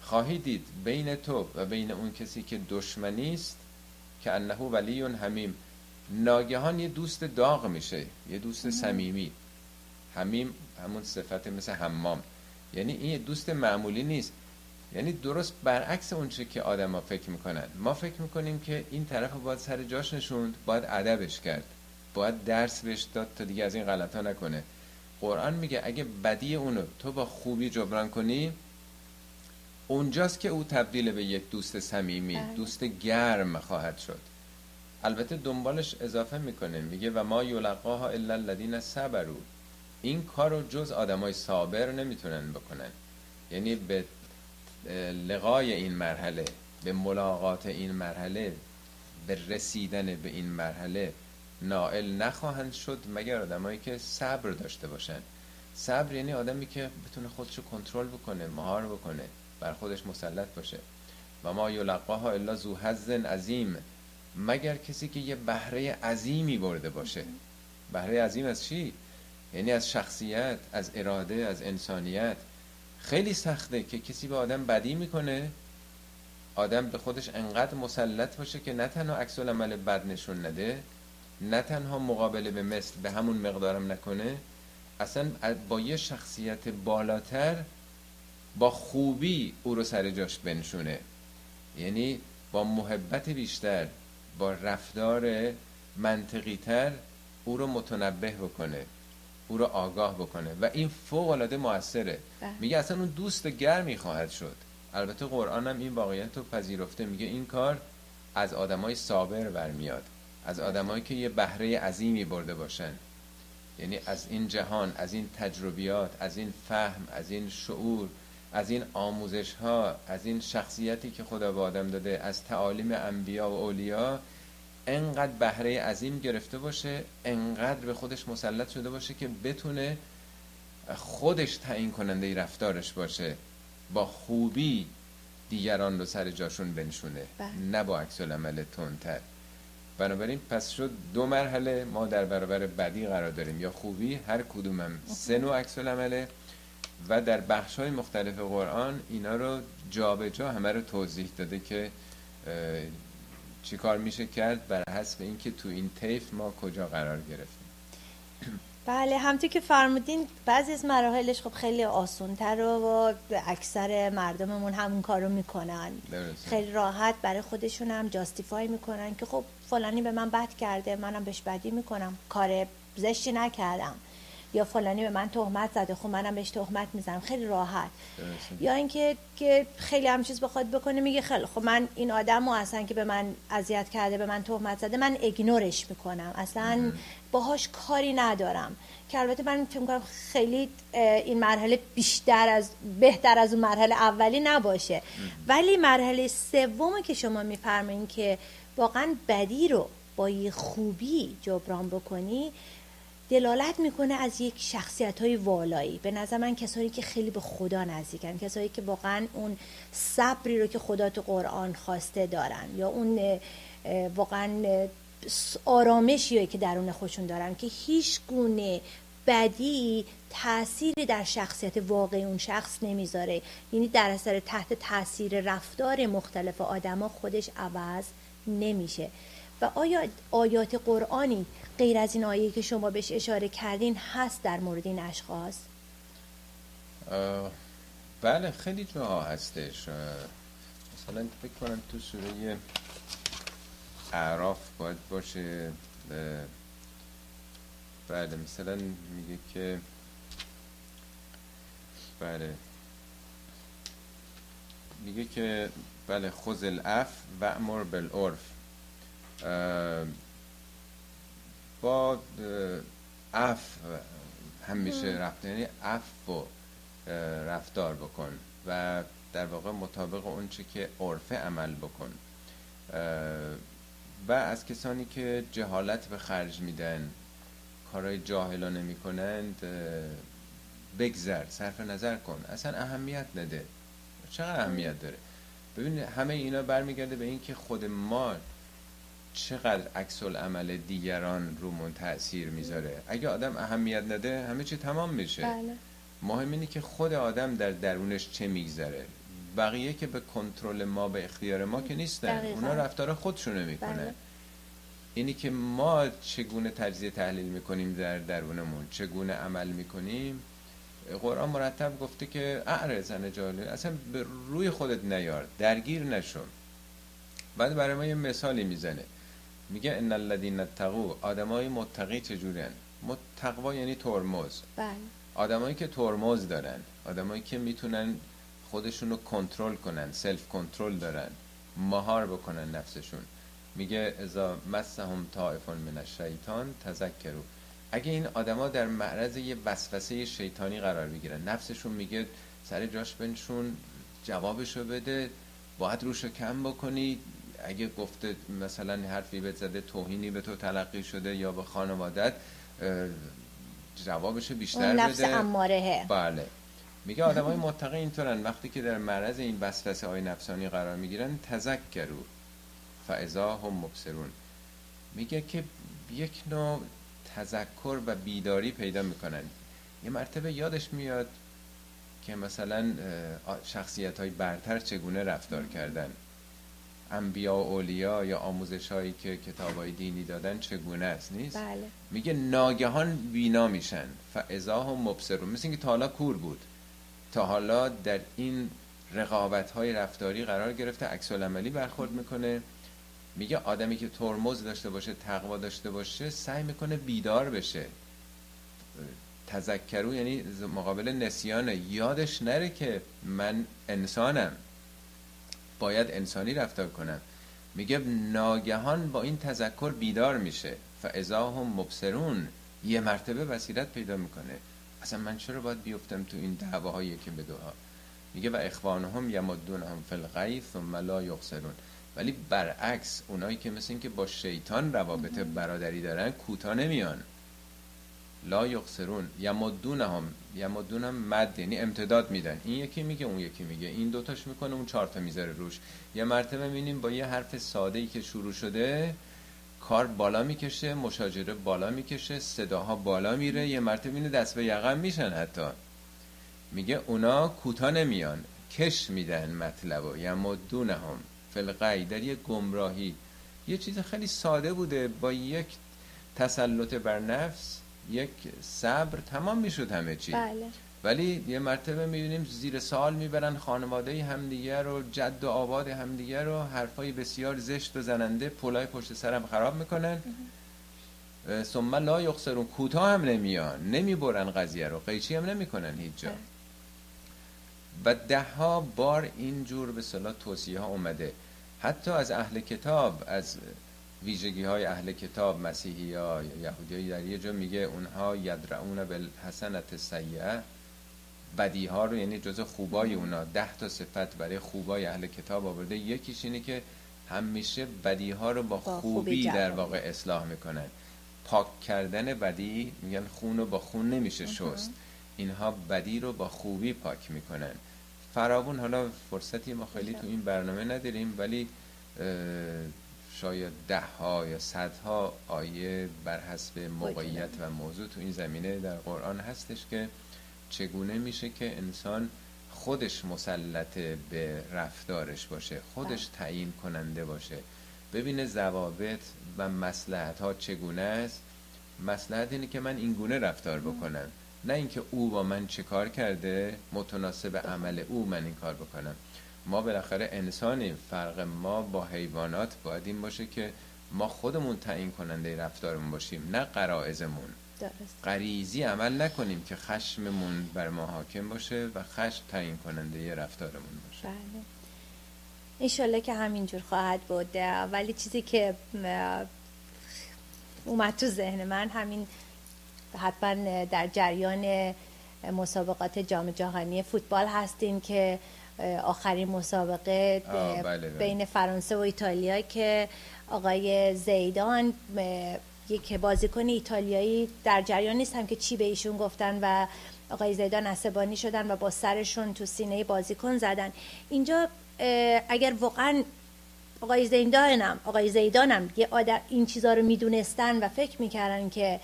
خواهی دید بین تو و بین اون کسی که دشمنی است که انه ولی همیم ناگهان یه دوست داغ میشه یه دوست صمیمی. همیم همون صفت مثل حمام. یعنی این دوست معمولی نیست. یعنی درست برعکس اونچه که آدما فکر می‌کنن. ما فکر می‌کنیم که این طرف باید سر جاش نشوند باید ادبش کرد باید درس بهش داد تا دیگه از این غلط ها نکنه. قرآن میگه اگه بدی اونو تو با خوبی جبران کنی اونجاست که او تبدیل به یک دوست صمیمی بله. دوست گرم خواهد شد. البته دنبالش اضافه می‌کنه. میگه و ما یلقاها الا الذین صبروا. این کار رو جز آدمای صابر نمی‌تونن بکنن. یعنی به لقای این مرحله به ملاقات این مرحله به رسیدن به این مرحله نائل نخواهند شد مگر آدمایی که صبر داشته باشن صبر یعنی آدمی که بتونه خودشو کنترل بکنه مهار بکنه بر خودش مسلط باشه. و ما یلقاها الا ذو حظ عظیم. مگر کسی که یه بهره عظیمی برده باشه. بهره عظیم از چی؟ یعنی از شخصیت از اراده از انسانیت. خیلی سخته که کسی به آدم بدی می‌کنه. آدم به خودش انقدر مسلط باشه که نه تنها عکس عمل بد نشون نده نه تنها مقابله به مثل به همون مقدارم نکنه اصلا با یه شخصیت بالاتر با خوبی او رو سر جاش بنشونه. یعنی با محبت بیشتر با رفتار منطقی تر او رو متنبه بکنه. او رو آگاه بکنه. و این فوق العاده موثره. بله. میگه اصلا اون دوست گرمی خواهد شد. البته قرآن هم این واقعیت رو پذیرفته. میگه این کار از آدمای صابر برمیاد. از آدمایی که یه بهره عظیمی برده باشن. یعنی از این جهان از این تجربیات از این فهم از این شعور از این آموزش ها از این شخصیتی که خدا به آدم داده از تعالیم انبیا و اولیا انقدر بهره عظیم گرفته باشه انقدر به خودش مسلط شده باشه که بتونه خودش تعیین کننده رفتارش باشه. با خوبی دیگران رو سر جاشون بنشونه بله. نه با عکس العمل تندتر. بنابراین پس شد دو مرحله ما در برابر بدی قرار داریم. یا خوبی هر کدومم سه نوع عکس العمله و در بخش های مختلف قرآن اینا رو جابجا جا همه رو توضیح داده که چی کار میشه کرد؟ بر حسب اینکه تو این طیف ما کجا قرار گرفتیم. بله همطور که فرمودین بعضی از مراحلش خب خیلی آسونتر و اکثر مردممون همون کارو می‌کنن. درسته. خیلی راحت برای خودشون هم جاستیفای می‌کنن که خب فلانی به من بد کرده منم بهش بدی می‌کنم. کار زشتی نکردم. یا فلانی به من تهمت زده خب منم بهش تهمت می‌زنم. خیلی راحت. درسته. یا اینکه که خیلی هم چیز بخواد بکنه میگه خیلی خب من این آدم رو اصلا که به من اذیت کرده به من تهمت زده من اگنورش می‌کنم. اصلا باهاش کاری ندارم. که البته من فکر می‌کنم خیلی این مرحله بیشتر از بهتر از اون مرحله اولی نباشه. ولی مرحله سوم که شما میفرمایین که واقعا بدی رو با یه خوبی جبران بکنی دلالت می‌کنه از یک شخصیت های والایی. به نظر من کسایی که خیلی به خدا نزدیکن کسایی که واقعا اون صبری رو که خدا تو قرآن خواسته دارن یا اون واقعا آرامشی که درون خودشون دارن که هیچ گونه بدی تأثیری در شخصیت واقعی اون شخص نمی‌ذاره. یعنی در اثر تحت تاثیر رفتار مختلف آدما خودش عوض نمیشه. و آیا آیات قرآنی غیر از این آیه که شما بهش اشاره کردین هست در مورد این اشخاص؟ بله خیلی جاها هستش. مثلا فکر کنم تو سوره اعراف باید باشه. بله مثلا میگه که بله. میگه که بله خذ العف و امر بالعرف. با اه، عف همیشه رفت یعنی عفو و رفتار بکن و در واقع مطابق اونچه که عرفه عمل بکن. و از کسانی که جهالت به خرج میدن کارهای جاهلانه می‌کنند بگذر صرف نظر کن اصلا اهمیت نده. چقدر اهمیت داره؟ ببین همه اینا برمیگرده به اینکه خود ما چقدر عکس العمل دیگران رومون تاثیر می‌ذاره؟ اگه آدم اهمیت نده همه چی تمام میشه. بله. مهم اینه که خود آدم در درونش چه میگذره. بقیه که به کنترل ما به اختیار ما که نیستن دقیقاً. اونا رفتار خودشونو می‌کنن. بله. اینی که ما چگونه تجزیه تحلیل می‌کنیم در درونمون چگونه عمل می‌کنیم؟ قرآن مرتب گفته که اعرض عن جاهل اصلا به روی خودت نیار درگیر نشو. بعد برای ما یه مثالی می‌زنه. میگه ان الذين اتقوا آدمای متقی چجورن؟ متقوا یعنی ترمز. بله. آدمایی که ترمز دارن آدمایی که می‌تونن خودشون رو کنترل کنن سلف کنترل دارن مهار بکنن نفسشون. میگه اذا مسهم طائف من الشیطان تذکروا. اگه این آدما در معرض یه وسوسه شیطانی قرار بگیرن نفسشون میگه سر جاش بنشون جوابشو بده باید روشو کم بکنی اگه گفته مثلا حرفی بهت زده توهینی به تو تلقی شده یا به خانوادت اه، جوابشو بیشتر اون بده. امارهه. بله. میگه آدم های متقی اینطورن. وقتی که در معرض این وسوسه های نفسانی قرار می‌گیرن تذکرو فاذا هم مبصرون. میگه که یک نوع تذکر و بیداری پیدا می‌کنن. یه مرتبه یادش میاد که مثلا شخصیت های برتر چگونه رفتار کردن. انبیا و اولیا یا آموزش هایی که کتاب های دینی دادن چگونه است؟ نیست؟ بله. میگه ناگهان بینا میشن. فاذا هم مبصرون. مثل اینکه تا حالا کور بود. تا حالا در این رقابت های رفتاری قرار گرفته عکس عملی برخورد می‌کنه. میگه آدمی که ترمز داشته باشه تقوا داشته باشه سعی می‌کنه بیدار بشه. تذکرو یعنی مقابل نسیانه. یادش نره که من انسانم. باید انسانی رفتار کنم میگه ناگهان با این تذکر بیدار میشه. فاذا هم مبصرون. یه مرتبه بصیرت پیدا می‌کنه. اصلا من چرا باید بیفتم تو این دعواهای که به دوها؟ میگه و اخوانهم یمدونهم فی الغی ثم لا یقصرون ولی برعکس اونایی که مثل این که با شیطان روابط برادری دارن کوتا نمیان. لا یقصرون یمدونهم یمدونهم مد یعنی امتداد میدن. این یکی میگه اون یکی میگه. این دوتاش می‌کنه اون چهارتا می‌ذاره روش. یه مرتبه می‌بینیم با یه حرف ساده ای که شروع شده کار بالا می‌کشه مشاجره بالا می‌کشه صداها بالا میره. یه مرتبه اینه دست به یقم میشن حتی. میگه اونا کوتا نمیان کش میدن مطلبو. یمدونهم فلقی در یه گمراهی. یه چیز خیلی ساده بوده. با یک تسلط بر نفس یک صبر تمام می‌شد همه چی. بله. ولی یه مرتبه می‌بینیم زیر سال می‌برن خانواده همدیگر رو جد و آباد همدیگر رو حرفای بسیار زشت و زننده پولای پشت سرم خراب می‌کنن. ثم لا یخسرون. کوتاه هم نمیان. نمی‌برن قضیه رو. قیچی هم نمی‌کنن هیچ جا. و ده ها بار اینجور به صلاح توصیه ها اومده. حتی از اهل کتاب از ویژگی های اهل کتاب مسیحی ها یهودی در یه جا میگه اونها یدرعون بالحسنت سیعه بدی ها رو یعنی جز خوبای اونا ده تا صفت برای خوبای اهل کتاب آورده. یکیش اینه که همیشه بدی ها رو با, خوبی در واقع اصلاح می‌کنن. پاک کردن بدی میگن خون رو با خون نمیشه شست. اینها بدی رو با خوبی پاک می‌کنن. فراوون حالا فرصتی ما خیلی تو این برنامه نداریم ولی شاید ده ها یا صدها آیه بر حسب موقعیت و موضوع تو این زمینه در قرآن هستش که چگونه میشه که انسان خودش مسلط به رفتارش باشه خودش تعیین کننده باشه. ببینه ضوابط و مسلحت ها چگونه است. مسلحت اینه که من این گونه رفتار بکنم. نه اینکه او با من چه کار کرده متناسب عمل او من این کار بکنم. ما بالاخره انسانیم. فرق ما با حیوانات باید این باشه که ما خودمون تعیین کننده رفتارمون باشیم نه قرائزمون غریزی عمل نکنیم که خشممون بر ما حاکم باشه و خشم تعیین کننده رفتارمون باشه. بله. انشالله که همینجور خواهد بود. ولی چیزی که اومد تو ذهن من همین حتما در جریان مسابقات جام جهانی فوتبال هستیم که آخرین مسابقه بله، بله. بین فرانسه و ایتالیا که آقای زیدان یک بازیکن ایتالیایی در جریان نیستم که چی به ایشون گفتن و آقای زیدان عصبانی شدن و با سرشون تو سینه بازیکن زدن. اینجا اگر واقعا آقای زیدانم آقای زیدانم یه آدم این چیزا رو می‌دونستن و فکر می‌کردن که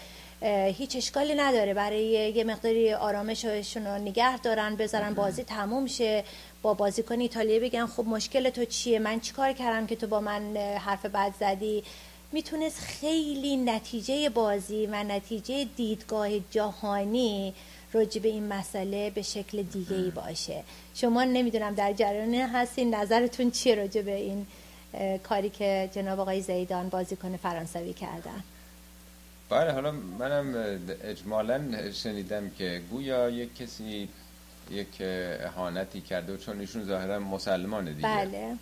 هیچ اشکالی نداره برای یه مقداری آرامششون رو نگه دارن بذارن بازی تموم شه. با بازیکن ایتالیایی بگن خب مشکل تو چیه؟ من چیکار کردم که تو با من حرف بد زدی؟ می‌تونست خیلی نتیجه بازی و نتیجه دیدگاه جهانی راجع به این مسئله به شکل دیگه ای باشه. شما نمی‌دونم در جریان هستین. نظرتون چیه راجع به این کاری که جناب آقای زیدان بازیکن فرانسوی کردن؟ بله حالا منم اجمالا شنیدم که گویا یک کسی یک اهانتی کرده چون ایشون ظاهرا مسلمانه دیگه. بله.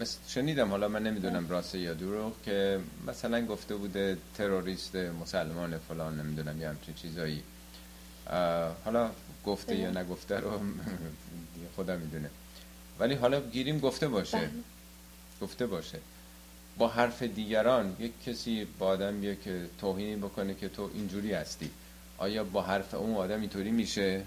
مثل شنیدم حالا من نمی‌دونم راسته یا دروغ که مثلا گفته بوده تروریست مسلمان فلان نمی‌دونم یا همچین چیزایی. حالا گفته یا نگفته رو خدا می‌دونه ولی حالا گیریم گفته باشه. بله. گفته باشه. با حرف دیگران یک کسی با آدم یک توهینی بکنه که تو اینجوری هستی. آیا با حرف اون آدم اینطوری میشه؟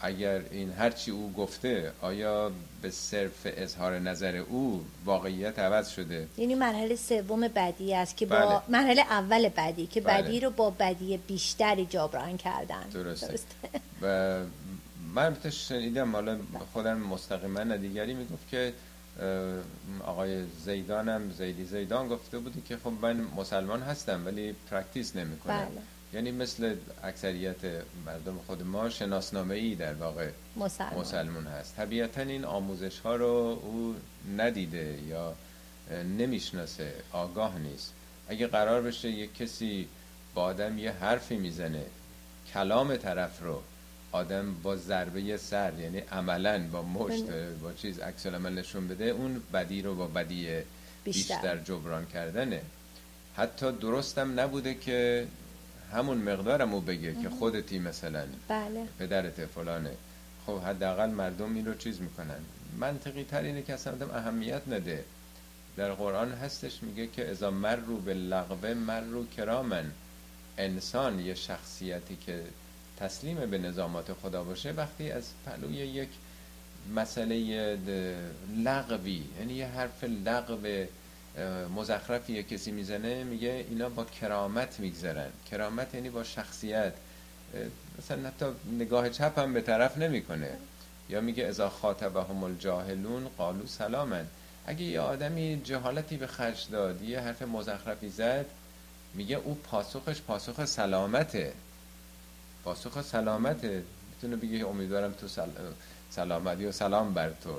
اگر این هرچی او گفته آیا به صرف اظهار نظر او واقعیت عوض شده یعنی مرحله سوم بدی است که با بله. مرحله اول بدی که بله. بدی رو با بدی بیشتری جبران کردن درسته. و من شنیدم حالا خودم مستقیما نه دیگری می‌گفت که آقای زیدانم زیدی زیدان گفته بودی که خب من مسلمان هستم ولی practice نمی‌کنم بله. یعنی مثل اکثریت مردم خود ما شناسنامه ای در واقع مسلمان. مسلمون هست. طبیعتا این آموزش ها رو او ندیده یا نمی‌شناسه آگاه نیست. اگه قرار بشه یک کسی با آدم یه حرفی می‌زنه کلام طرف رو آدم با ضربه سر یعنی عملا با مشت با چیز عکس العمل نشون بده اون بدی رو با بدی بیشتر. بیشتر جبران کردنه. حتی درستم نبوده که همون مقدارم او بگه که خودتی مثلا. بله. پدرت فلانه. خب حداقل مردم این رو چیز می‌کنن. منطقی تر اینه که اصلا اهمیت نده. در قرآن هستش میگه که اذا مر رو به لغوه مر رو کرامن انسان یه شخصیتی که تسلیم به نظامات خدا باشه وقتی از پلوی یک مسئله لغوی یعنی یه حرف لغو اه، مزخرفی یه کسی می‌زنه میگه اینا با کرامت میگذرن. کرامت یعنی با شخصیت. مثلا حتی نگاه چپ هم به طرف نمی‌کنه. یا میگه اذا خاطبهم الجاهلون قالو سلامن اگه یه آدمی جهالتی به خرج داد یه حرف مزخرفی زد میگه او پاسخش پاسخ سلامته. پاسخ سلامته. می‌تونه بگه امیدوارم تو سل... سلامتی و سلام بر تو.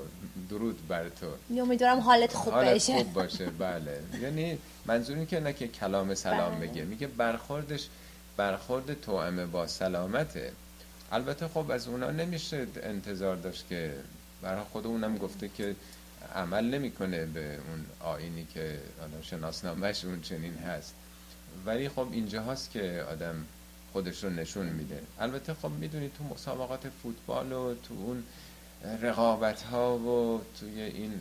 درود بر تو. امیدوارم حالت خوب حالت بشه خوب باشه. بله. یعنی منظور این که نه که کلام سلام بله. بگه میگه برخوردش برخورد توأمه با سلامته. البته خب از اونا نمیشه انتظار داشت که برای خود اونم گفته که عمل نمی‌کنه به اون آینی که شناسنامهش اون چنین هست. ولی خب اینجا هست که آدم خودش رو نشون میده. البته خب می‌دونی تو مسابقات فوتبال و تو اون رقابت ها و توی این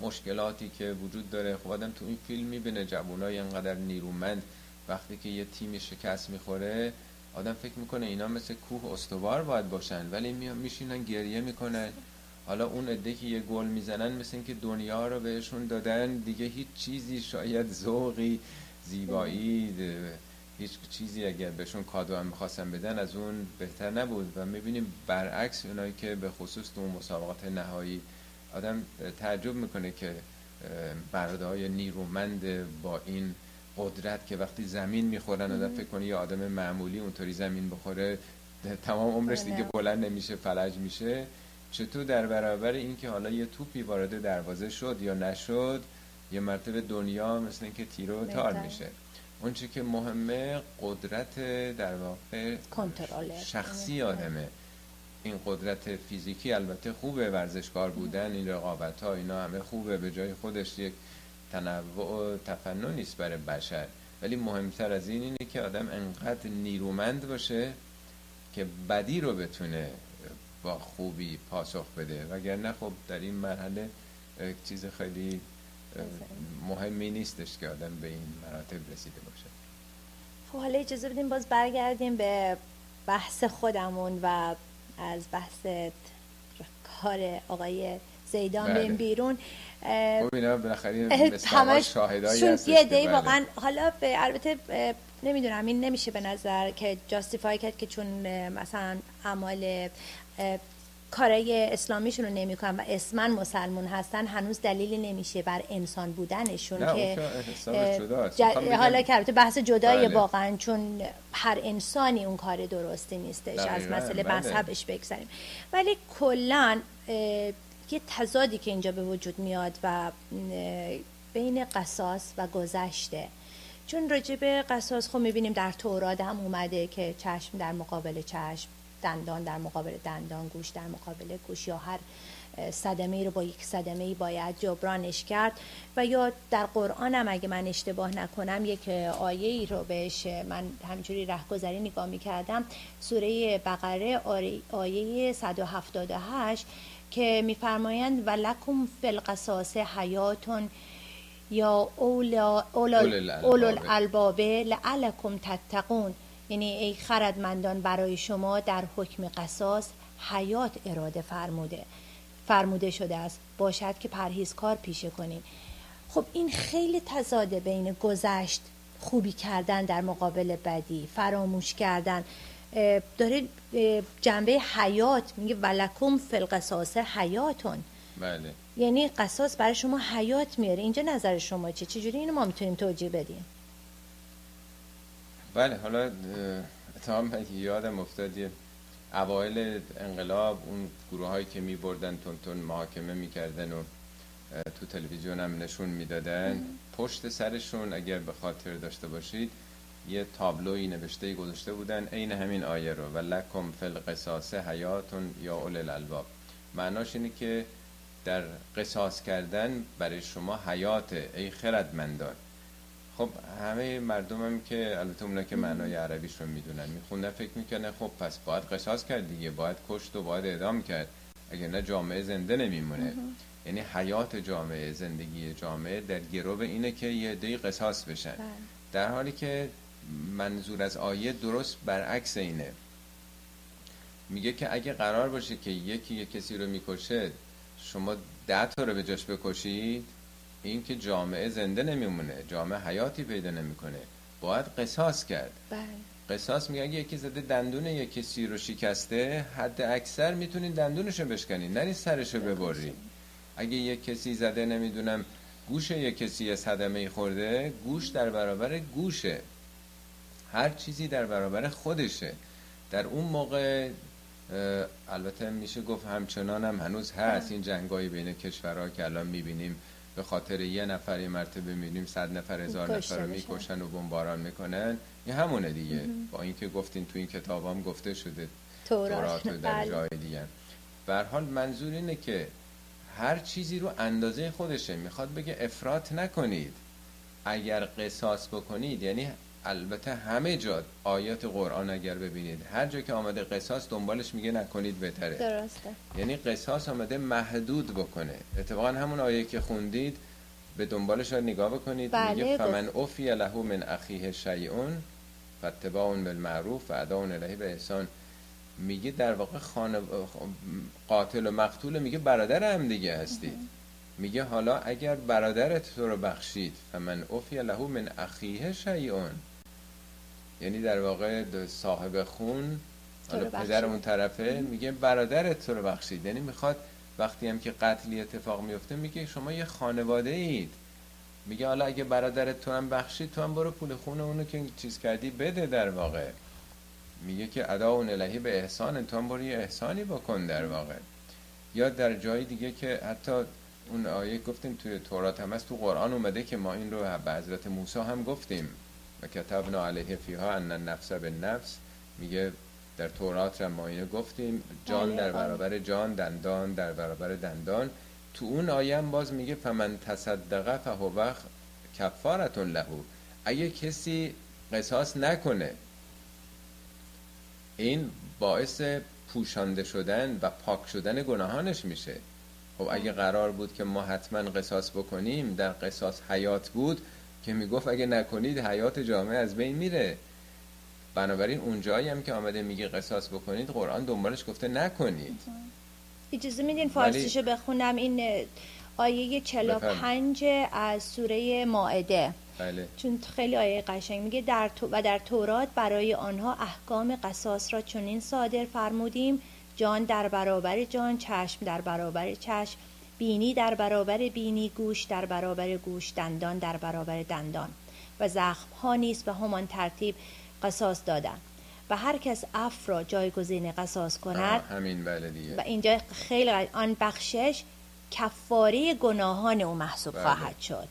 مشکلاتی که وجود داره خب آدم تو این فیلم می‌بینه جوانای اینقدر نیرومند. وقتی که یه تیمی شکست می‌خوره آدم فکر می‌کنه اینا مثل کوه استوار باید باشن ولی میشینن گریه می‌کنن. حالا اون عده که یه گل می‌زنن مثل اینکه دنیا رو بهشون دادن دیگه هیچ چیزی شاید ذوقی زیبایی هیچ چیزی اگر بهشون کادو هم می‌خواستن بدن از اون بهتر نبود و می‌بینیم برعکس اونایی که به خصوص تو مسابقات نهایی آدم تعجب می‌کنه که مردهای نیرومند با این قدرت که وقتی زمین می‌خورن آدم فکر کنه یه آدم معمولی اونطوری زمین بخوره تمام عمرش دیگه بله. بلند نمیشه فلج میشه چطور در برابر این که حالا یه توپی وارد دروازه شد یا نشد یه مرتبه دنیا مثل اینکه تیرو تار. میشه اون چی که مهمه قدرت در واقع کنترل. شخصی آدمه. این قدرت فیزیکی البته خوبه ورزشکار بودن این رقابت ها اینا همه خوبه به جای خودش یک تنوع و تفننی است برای بشر. ولی مهمتر از این اینه که آدم انقدر نیرومند باشه که بدی رو بتونه با خوبی پاسخ بده. وگرنه خب در این مرحله چیز خیلی مهمی نیستش که آدم به این مراتب رسیده باشه خب حالا اجازه بدیم باز برگردیم به بحث خودمون و از بحث کار آقای زیدان بله. بیرون خب اینا بالاخره همش شاهدایی یه دی بله. واقعا حالا به البته نمی‌دونم این نمیشه به نظر که جاستیفای کرد که چون مثلا اعمال کارای اسلامیشون رو نمی‌کنن و اسمن مسلمون هستن هنوز دلیلی نمیشه بر انسان بودنشون که حالا که بحث جدای بله. واقعا چون هر انسانی اون کار درستی نیستش از مسئله بله. مذهبش بگذاریم ولی کلا یه تضادی که اینجا به وجود میاد و بین قصاص و گذشته چون راجع به قصاص خب می‌بینیم در تورات هم اومده که چشم در مقابل چشم دندان در مقابل دندان گوش در مقابل گوش یا هر صدمه رو با یک صدمه ای باید جبرانش کرد. و یا در قرآن هم اگه من اشتباه نکنم یک آیه ای رو بهش من همینجوری رهگذری نگاه می کردم سوره بقره آیه 178 که میفرمایند و لکم فی القصاص حیاتون یا اولا اول الالبابه لعلکم تتقون. یعنی ای خردمندان برای شما در حکم قصاص حیات اراده فرموده. فرموده شده است. باشد که پرهیزکار پیشه کنین خب این خیلی تضاده بین گذشت خوبی کردن در مقابل بدی فراموش کردن. داره جنبه حیات. میگه ولکم فی القصاص حیاتون. بله. یعنی قصاص برای شما حیات میاره. اینجا نظر شما چه چجوری اینو ما می‌تونیم توجیه بدیم؟ بله حالا اتهام یادم افتاد یه اوایل انقلاب اون گروه هایی که می بردن تون تون محاکمه می‌کردن و تو تلویزیون هم نشون می‌دادن پشت سرشون اگر به خاطر داشته باشید یه تابلوی نوشته گذاشته بودن عین همین آیه رو و لکم فل قصاص حیاتون یا اول الالباب. معناش اینه که در قصاص کردن برای شما حیات ای خردمندان. خب همه مردم هم که البته اونا که معنای عربیش رو می‌دونن میخوندن فکر می‌کنن خب پس باید قصاص کرد دیگه باید کشت و باید اعدام کرد. اگر نه جامعه زنده نمیمونه. یعنی حیات جامعه زندگی جامعه در گروه اینه که یه دی قصاص بشن. بله. در حالی که منظور از آیه درست برعکس اینه. میگه که اگه قرار باشه که یکی یک کسی رو می‌کشه شما ده تا رو به جاش بکشید این که جامعه زنده نمیمونه جامعه حیاتی پیدا نمی‌کنه. باید قصاص کرد. بله. قصاص میگه اگه یکی زده دندون یک کسی رو شکسته حد اکثر می‌تونین دندونش رو بشکنین نری سرش رو ببری اگه یک کسی زده نمی‌دونم گوش یک کسی صدمه خورده گوش در برابر گوشه. هر چیزی در برابر خودشه. در اون موقع البته میشه گفت همچنان هم هنوز هست این جنگایی بین کشورها که الان می‌بینیم. به خاطر یه نفر یه مرتبه می‌بینیم صد نفر هزار نفر رو می‌کشن و بمباران می‌کنن. این همونه دیگه. با اینکه گفتین تو این کتاب هم گفته شده. تورات. در بله. جای دیگه. حال منظور اینه که هر چیزی رو اندازه خودشه. می‌خواد بگه افراط نکنید. اگر قصاص بکنید یعنی البته همه جا آیات قرآن اگر ببینید هر جا که آمده قصاص دنبالش میگه نکنید بهتره. درسته. یعنی قصاص آمده محدود بکنه. اتفاقا همون آیه که خوندید به دنبالش رو نگاه بکنید بله میگه فمن اوفی له من اخیه شیعون فتباع بالمعروف و اداون الهی به احسان. میگه در واقع خانه قاتل و مقتول میگه برادر هم دیگه هستید میگه حالا اگر برادرت تو رو بخشید فمن اوفی له من اخیه شیعون یعنی در واقع صاحب خون حالا پدر اون طرفه میگه برادرت تو رو بخشید. یعنی می‌خواد وقتی هم که قتلی اتفاق میفته میگه شما یه خانواده اید میگه حالا اگه برادرت تو هم بخشید تو هم برو پول خون اونو که چیز کردی بده در واقع. میگه که ادا اون الهی به احسان تو هم برو یه احسانی بکن در واقع. یا در جای دیگه که حتی اون آیه گفتیم توی تورات هم هست تو قرآن اومده که ما این رو به حضرت موسی هم گفتیم. و کتبنا علیه فیها ان النفس به نفس میگه در تورات هم ما اینو گفتیم جان بله، در برابر جان دندان در برابر دندان. تو اون آیه هم باز میگه فمن تصدقه فهو وقت کفارتون لهو اگه کسی قصاص نکنه این باعث پوشانده شدن و پاک شدن گناهانش میشه. خب اگه قرار بود که ما حتما قصاص بکنیم در قصاص حیات بود که می‌گفت اگه نکنید حیات جامعه از بین میره. بنابراین اونجایی هم که آمده میگه قصاص بکنید قرآن دنبالش گفته نکنید. اجازه میدین فارسیشو بخونم. این آیه 45 از سوره ماعده. بله. چون خیلی آیه قشنگ میگه در تو و در تورات برای آنها احکام قصاص را چنین صادر فرمودیم. جان در برابر جان چشم در برابر چشم. بینی در برابر بینی گوش در برابر گوش دندان در برابر دندان. و زخم ها نیست به همان ترتیب قصاص دادن. و هر کس اف را جایگزین قصاص کند همین بله دیگه. و اینجا خیلی آن بخشش کفاره گناهان او محسوب بله. خواهد شد.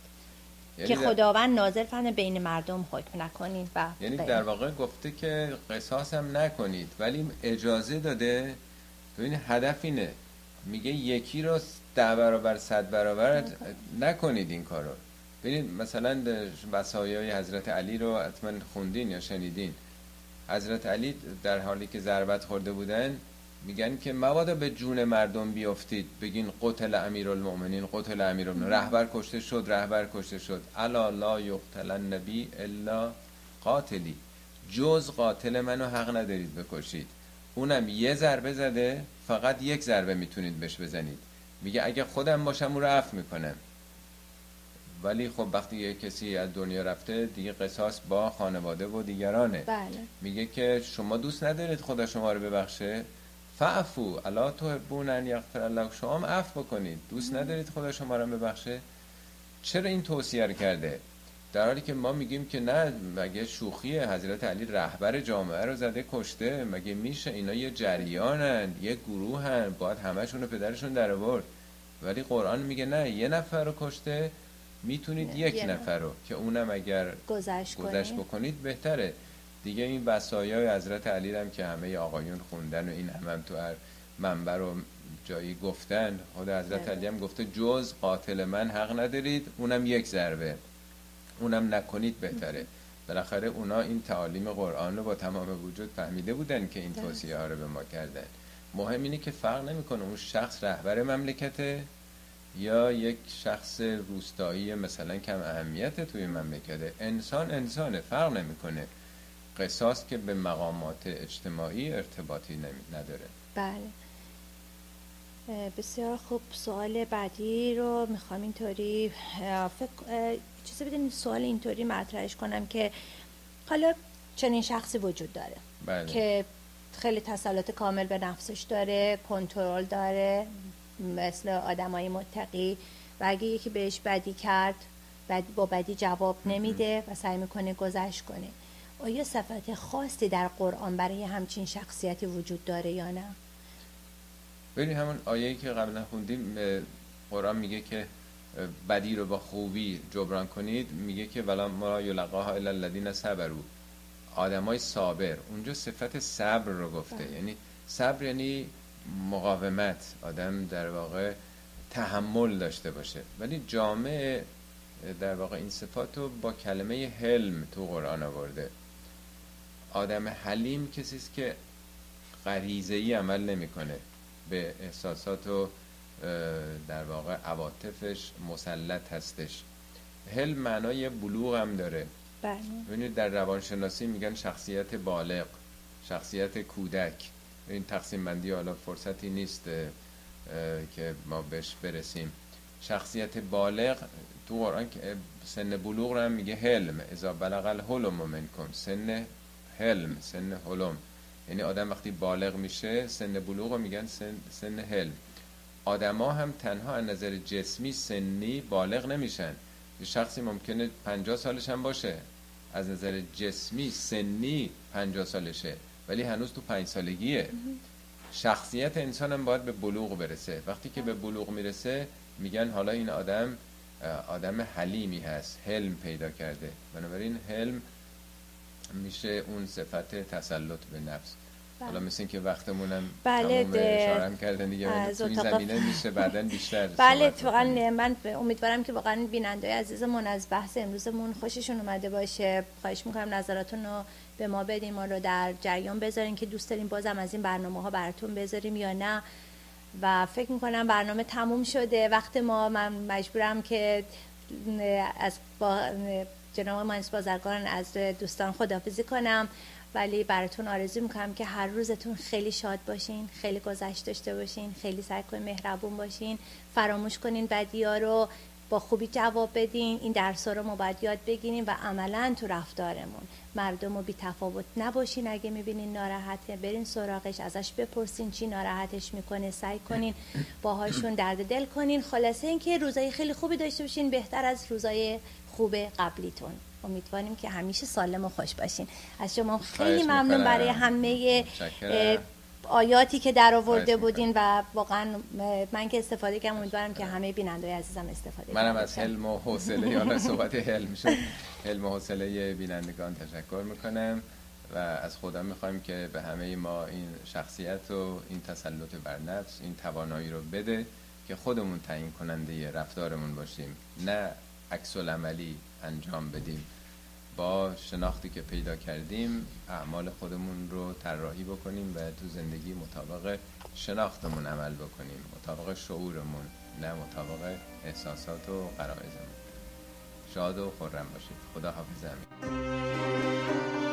یعنی که خداوند ناظر فن بین مردم حکم نکنید و یعنی. در واقع گفته که قصاص هم نکنید. ولی اجازه داده. ببین هدف اینه. میگه یکی رو ده برابر صد برابر نکنید این کارو. ببینید مثلا وصایای حضرت علی رو حتما خوندین یا شنیدین. حضرت علی در حالی که ضربت خورده بودن میگن که مبادا به جون مردم بیافتید بگین قتل امیرالمؤمنین قتل امیرالمؤمنین. رهبر کشته شد رهبر کشته شد. الا لا یقتل النبی الا قاتلی. جز قاتل منو حق ندارید بکشید. اونم یه ضربه زده فقط یک ضربه می‌تونید بهش بزنید. میگه اگه خودم باشم اون رو عفو می‌کنم ولی خب وقتی یه کسی از دنیا رفته دیگه قصاص با خانواده و دیگرانه. بله. میگه که شما دوست ندارید خدا شما رو ببخشه. فعفو الا تحبون ان یغفر الله. شما هم عفو بکنید. دوست ندارید خدا شما رو ببخشه. چرا این توصیه رو کرده؟ در حالی که ما میگیم که نه مگه شوخیه حضرت علی رهبر جامعه رو زده کشته؟ مگه میشه اینا یه جریانن یه گروهن باید همشون رو پدرشون در آورد؟ ولی قرآن میگه نه یه نفر رو کشته می‌تونید یک نفر. رو که اونم اگر گذشت گذشت کنید بکنید بهتره. دیگه این وصایای حضرت علی هم که همه آقایون خوندن و این هم, هم تو هر منبر و جایی گفتن خود حضرت بله. علی هم گفته جز قاتل من حق ندارید اونم یک ضربه. اونم نکنید بهتره. بالاخره اونا این تعالیم قرآن رو با تمام وجود فهمیده بودن که این. توصیه ها رو به ما کردن. مهم اینه که فرق نمی‌کنه اون شخص رهبر مملکته یا یک شخص روستایی مثلا کم اهمیت توی مملکته. انسان انسانه فرق نمی‌کنه. قصاص که به مقامات اجتماعی ارتباطی نمی- نداره. بله. بسیار خوب سوال بعدی رو می‌خوام اینطوری فکر چیزی بدین سوال اینطوری مطرحش کنم که حالا چنین شخصی وجود داره بله. که خیلی تسلط کامل به نفسش داره کنترل داره مثل آدمای متقی و اگه یکی بهش بدی کرد بد با بدی جواب نمیده و سعی می‌کنه گذشت کنه. آیا صفت خاصی در قرآن برای همچین شخصیتی وجود داره یا نه؟ ببینید همون آیه‌ای که قبلا خوندیم قرآن میگه که بدی رو با خوبی جبران کنید میگه که ولا ما یلقاها الا الذین صبروا. آدمای صابر اونجا صفت صبر رو گفته. بله. یعنی صبر یعنی مقاومت آدم در واقع تحمل داشته باشه. ولی جامعه در واقع این صفات رو با کلمه حلم تو قرآن آورده. آدم حلیم کسی است که غریزه ای عمل نمی‌کنه. به احساسات و در واقع عواطفش مسلط هستش. حلم معنای بلوغ هم داره؟ بله. ببینید در روانشناسی میگن شخصیت بالغ شخصیت کودک. این تقسیم بندی حالا فرصتی نیست که ما بهش برسیم. شخصیت بالغ تو قرآن سن بلوغ رو هم میگه حلم. اذا بلغ الحلم منکم سن حلم سن حلم. یعنی آدم وقتی بالغ میشه سن بلوغ رو میگن سن, سن حلم. آدما هم تنها از نظر جسمی سنی بالغ نمیشن. یه شخصی ممکنه 50 سالش هم باشه. از نظر جسمی سنی 50 سالشه ولی هنوز تو پنج سالگیه. شخصیت انسان هم باید به بلوغ برسه. وقتی که به بلوغ می‌رسه میگن حالا این آدم آدم حلیمی هست حلم پیدا کرده. بنابراین حلم میشه اون صفت تسلط به نفس. حالا مثل که وقتمونم بله، هم کردن دیگه از این زمینه میشه بعدا بیشتر بله بکنیم. من امیدوارم که واقعا بیننده عزیزمون از بحث امروزمون خوششون اومده باشه. خواهش می‌کنم نظراتون رو به ما بدین ما رو در جریان بذارین که دوست داریم بازم از این برنامه ها براتون بذاریم یا نه. و فکر می‌کنم برنامه تموم شده. وقت ما من مجبورم که از با جناب مهندس بازرگان از دوستان خدافزی کنم. ولی براتون آرزو می‌کنم که هر روزتون خیلی شاد باشین خیلی گذشت داشته باشین خیلی سعی کنین مهربون باشین فراموش کنین بدی ها رو با خوبی جواب بدین این درس رو ما باید یاد بگیریم و عملا تو رفتارمون. مردم رو بی تفاوت نباشین اگه می‌بینین ناراحته برین سراغش ازش بپرسین چی ناراحتش می‌کنه. سعی کنین باهاشون درد دل کنین. خلاصه اینکه روزای خیلی خوبی داشته باشین. بهتر از روزای خوب قبلیتون. امیدواریم که همیشه سالم و خوش باشین. از شما خیلی ممنون برای همه آیاتی که در آورده بودین و واقعا من که استفاده کردم امیدوارم که همه بیننده عزیزم استفاده منم از حلم و حوصله یا صحبت حلم شد حلم و حوصله بینندگان تشکر می‌کنم و از خدا می‌خوایم که به همه ما این شخصیت و این تسلط بر نفس این توانایی رو بده که خودمون تعیین کننده رفتارمون باشیم. نه عکس عملی انجام بدیم. با شناختی که پیدا کردیم اعمال خودمون رو طراحی بکنیم و تو زندگی مطابق شناختمون عمل بکنیم. مطابق شعورمون نه مطابق احساسات و قرائزمون شاد و خورم باشید. خدا حافظ امین